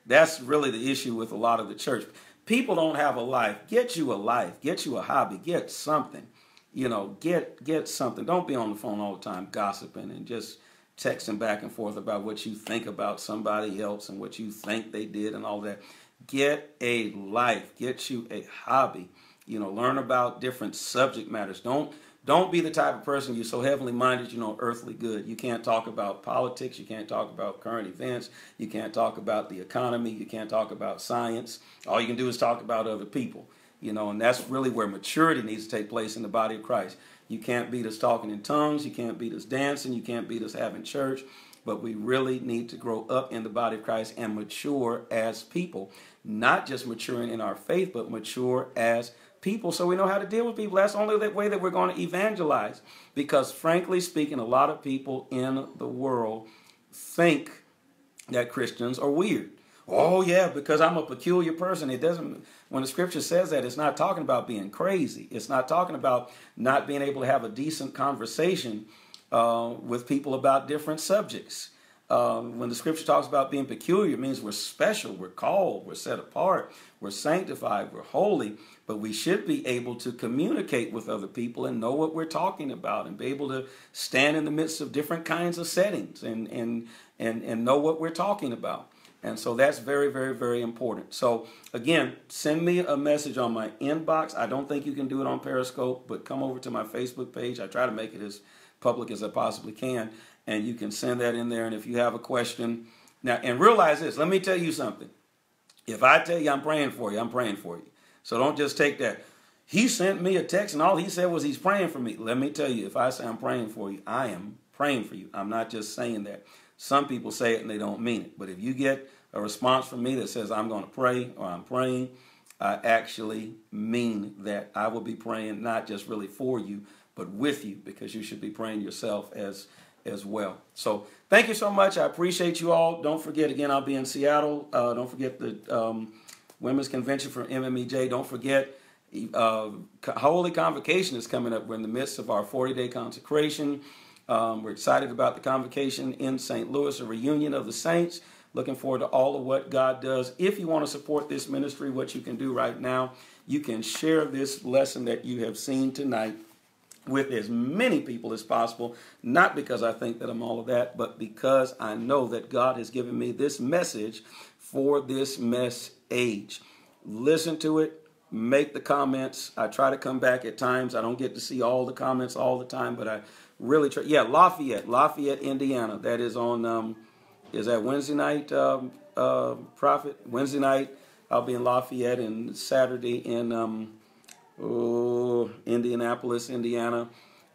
that's really the issue with a lot of the church. People don't have a life. Get you a life. Get you a hobby. Get something. You know, get get something. Don't be on the phone all the time gossiping and just texting back and forth about what you think about somebody else and what you think they did and all that. Get a life. Get you a hobby. You know, learn about different subject matters. Don't don't be the type of person you're so heavenly minded you know earthly good. You can't talk about politics. You can't talk about current events. You can't talk about the economy. You can't talk about science. All you can do is talk about other people. You know, and that's really where maturity needs to take place in the body of Christ. You can't beat us talking in tongues. You can't beat us dancing. You can't beat us having church. But we really need to grow up in the body of Christ and mature as people. Not just maturing in our faith, but mature as people so we know how to deal with people. That's only the way that we're going to evangelize. Because frankly speaking, a lot of people in the world think that Christians are weird. Oh, yeah, because I'm a peculiar person. It doesn't, when the scripture says that, it's not talking about being crazy. It's not talking about not being able to have a decent conversation uh, with people about different subjects. Um, when the scripture talks about being peculiar, it means we're special, we're called, we're set apart, we're sanctified, we're holy. But we should be able to communicate with other people and know what we're talking about and be able to stand in the midst of different kinds of settings and, and, and, and know what we're talking about. And so that's very, very, very important. So again, send me a message on my inbox. I don't think you can do it on Periscope, but come over to my Facebook page. I try to make it as public as I possibly can. And you can send that in there. And if you have a question, now, and realize this, let me tell you something. If I tell you I'm praying for you, I'm praying for you. So don't just take that. He sent me a text and all he said was he's praying for me. Let me tell you, if I say I'm praying for you, I am praying for you. I'm not just saying that. Some people say it and they don't mean it. But if you get a response from me that says I'm going to pray or I'm praying, I actually mean that I will be praying not just really for you, but with you because you should be praying yourself as as well. So thank you so much. I appreciate you all. Don't forget again, I'll be in Seattle. Uh, don't forget the um, Women's Convention for MMEJ. Don't forget uh, Holy Convocation is coming up. We're in the midst of our 40 day consecration. Um, we're excited about the convocation in St. Louis, a reunion of the saints. Looking forward to all of what God does. If you want to support this ministry, what you can do right now, you can share this lesson that you have seen tonight with as many people as possible, not because I think that I'm all of that, but because I know that God has given me this message for this mess age. Listen to it, make the comments. I try to come back at times. I don't get to see all the comments all the time, but I really try. Yeah, Lafayette, Lafayette, Indiana. That is on, um, is that Wednesday night, um, uh, Prophet? Wednesday night, I'll be in Lafayette, and Saturday in. Um, oh, Indianapolis, Indiana,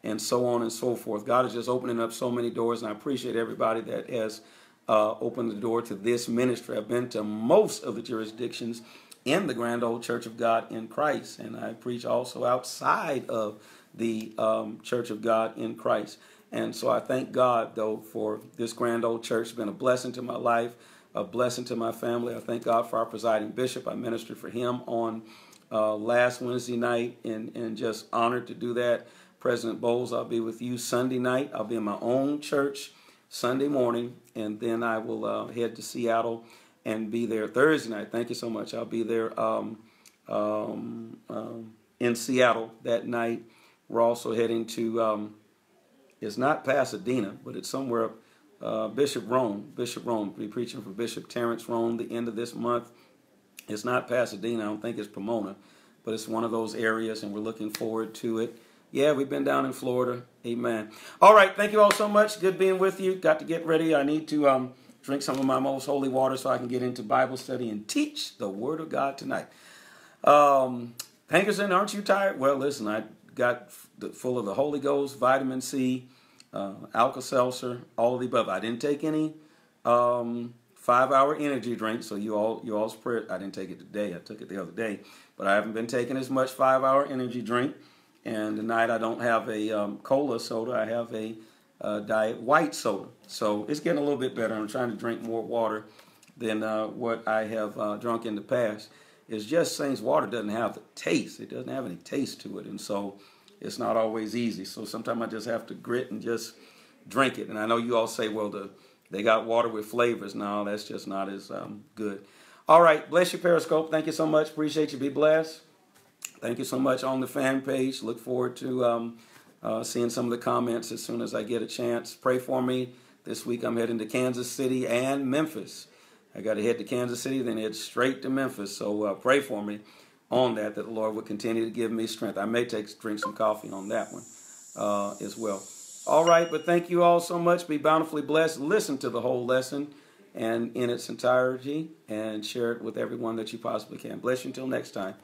and so on and so forth. God is just opening up so many doors, and I appreciate everybody that has uh, opened the door to this ministry. I've been to most of the jurisdictions in the Grand Old Church of God in Christ, and I preach also outside of the um, Church of God in Christ. And so I thank God, though, for this Grand Old Church. It's been a blessing to my life, a blessing to my family. I thank God for our presiding bishop. I ministered for him on uh, last Wednesday night and, and just honored to do that. President Bowles, I'll be with you Sunday night. I'll be in my own church Sunday morning, and then I will uh, head to Seattle and be there Thursday night. Thank you so much. I'll be there um, um, um, in Seattle that night. We're also heading to, um, it's not Pasadena, but it's somewhere uh, Bishop Rome. Bishop Rome be preaching for Bishop Terrence Rome the end of this month. It's not Pasadena. I don't think it's Pomona, but it's one of those areas, and we're looking forward to it. Yeah, we've been down in Florida. Amen. All right. Thank you all so much. Good being with you. Got to get ready. I need to um, drink some of my most holy water so I can get into Bible study and teach the Word of God tonight. Um, Hankerson, aren't you tired? Well, listen, I got full of the Holy Ghost, vitamin C, uh, Alka Seltzer, all of the above. I didn't take any um, five hour energy drink. So you all you all spread. I didn't take it today. I took it the other day, but I haven't been taking as much five hour energy drink. And tonight I don't have a um, cola soda. I have a uh, diet white soda. So it's getting a little bit better. I'm trying to drink more water than uh, what I have uh, drunk in the past. It's just Saints water doesn't have the taste. It doesn't have any taste to it, and so it's not always easy. So sometimes I just have to grit and just drink it. And I know you all say, well, the they got water with flavors. No, that's just not as um, good. All right. Bless you, Periscope. Thank you so much. Appreciate you. Be blessed. Thank you so much on the fan page. Look forward to um, uh, seeing some of the comments as soon as I get a chance. Pray for me. This week I'm heading to Kansas City and Memphis. I got to head to Kansas City, then head straight to Memphis. So uh, pray for me on that, that the Lord would continue to give me strength. I may take drink some coffee on that one uh, as well. All right, but thank you all so much. Be bountifully blessed. Listen to the whole lesson and in its entirety and share it with everyone that you possibly can. Bless you until next time.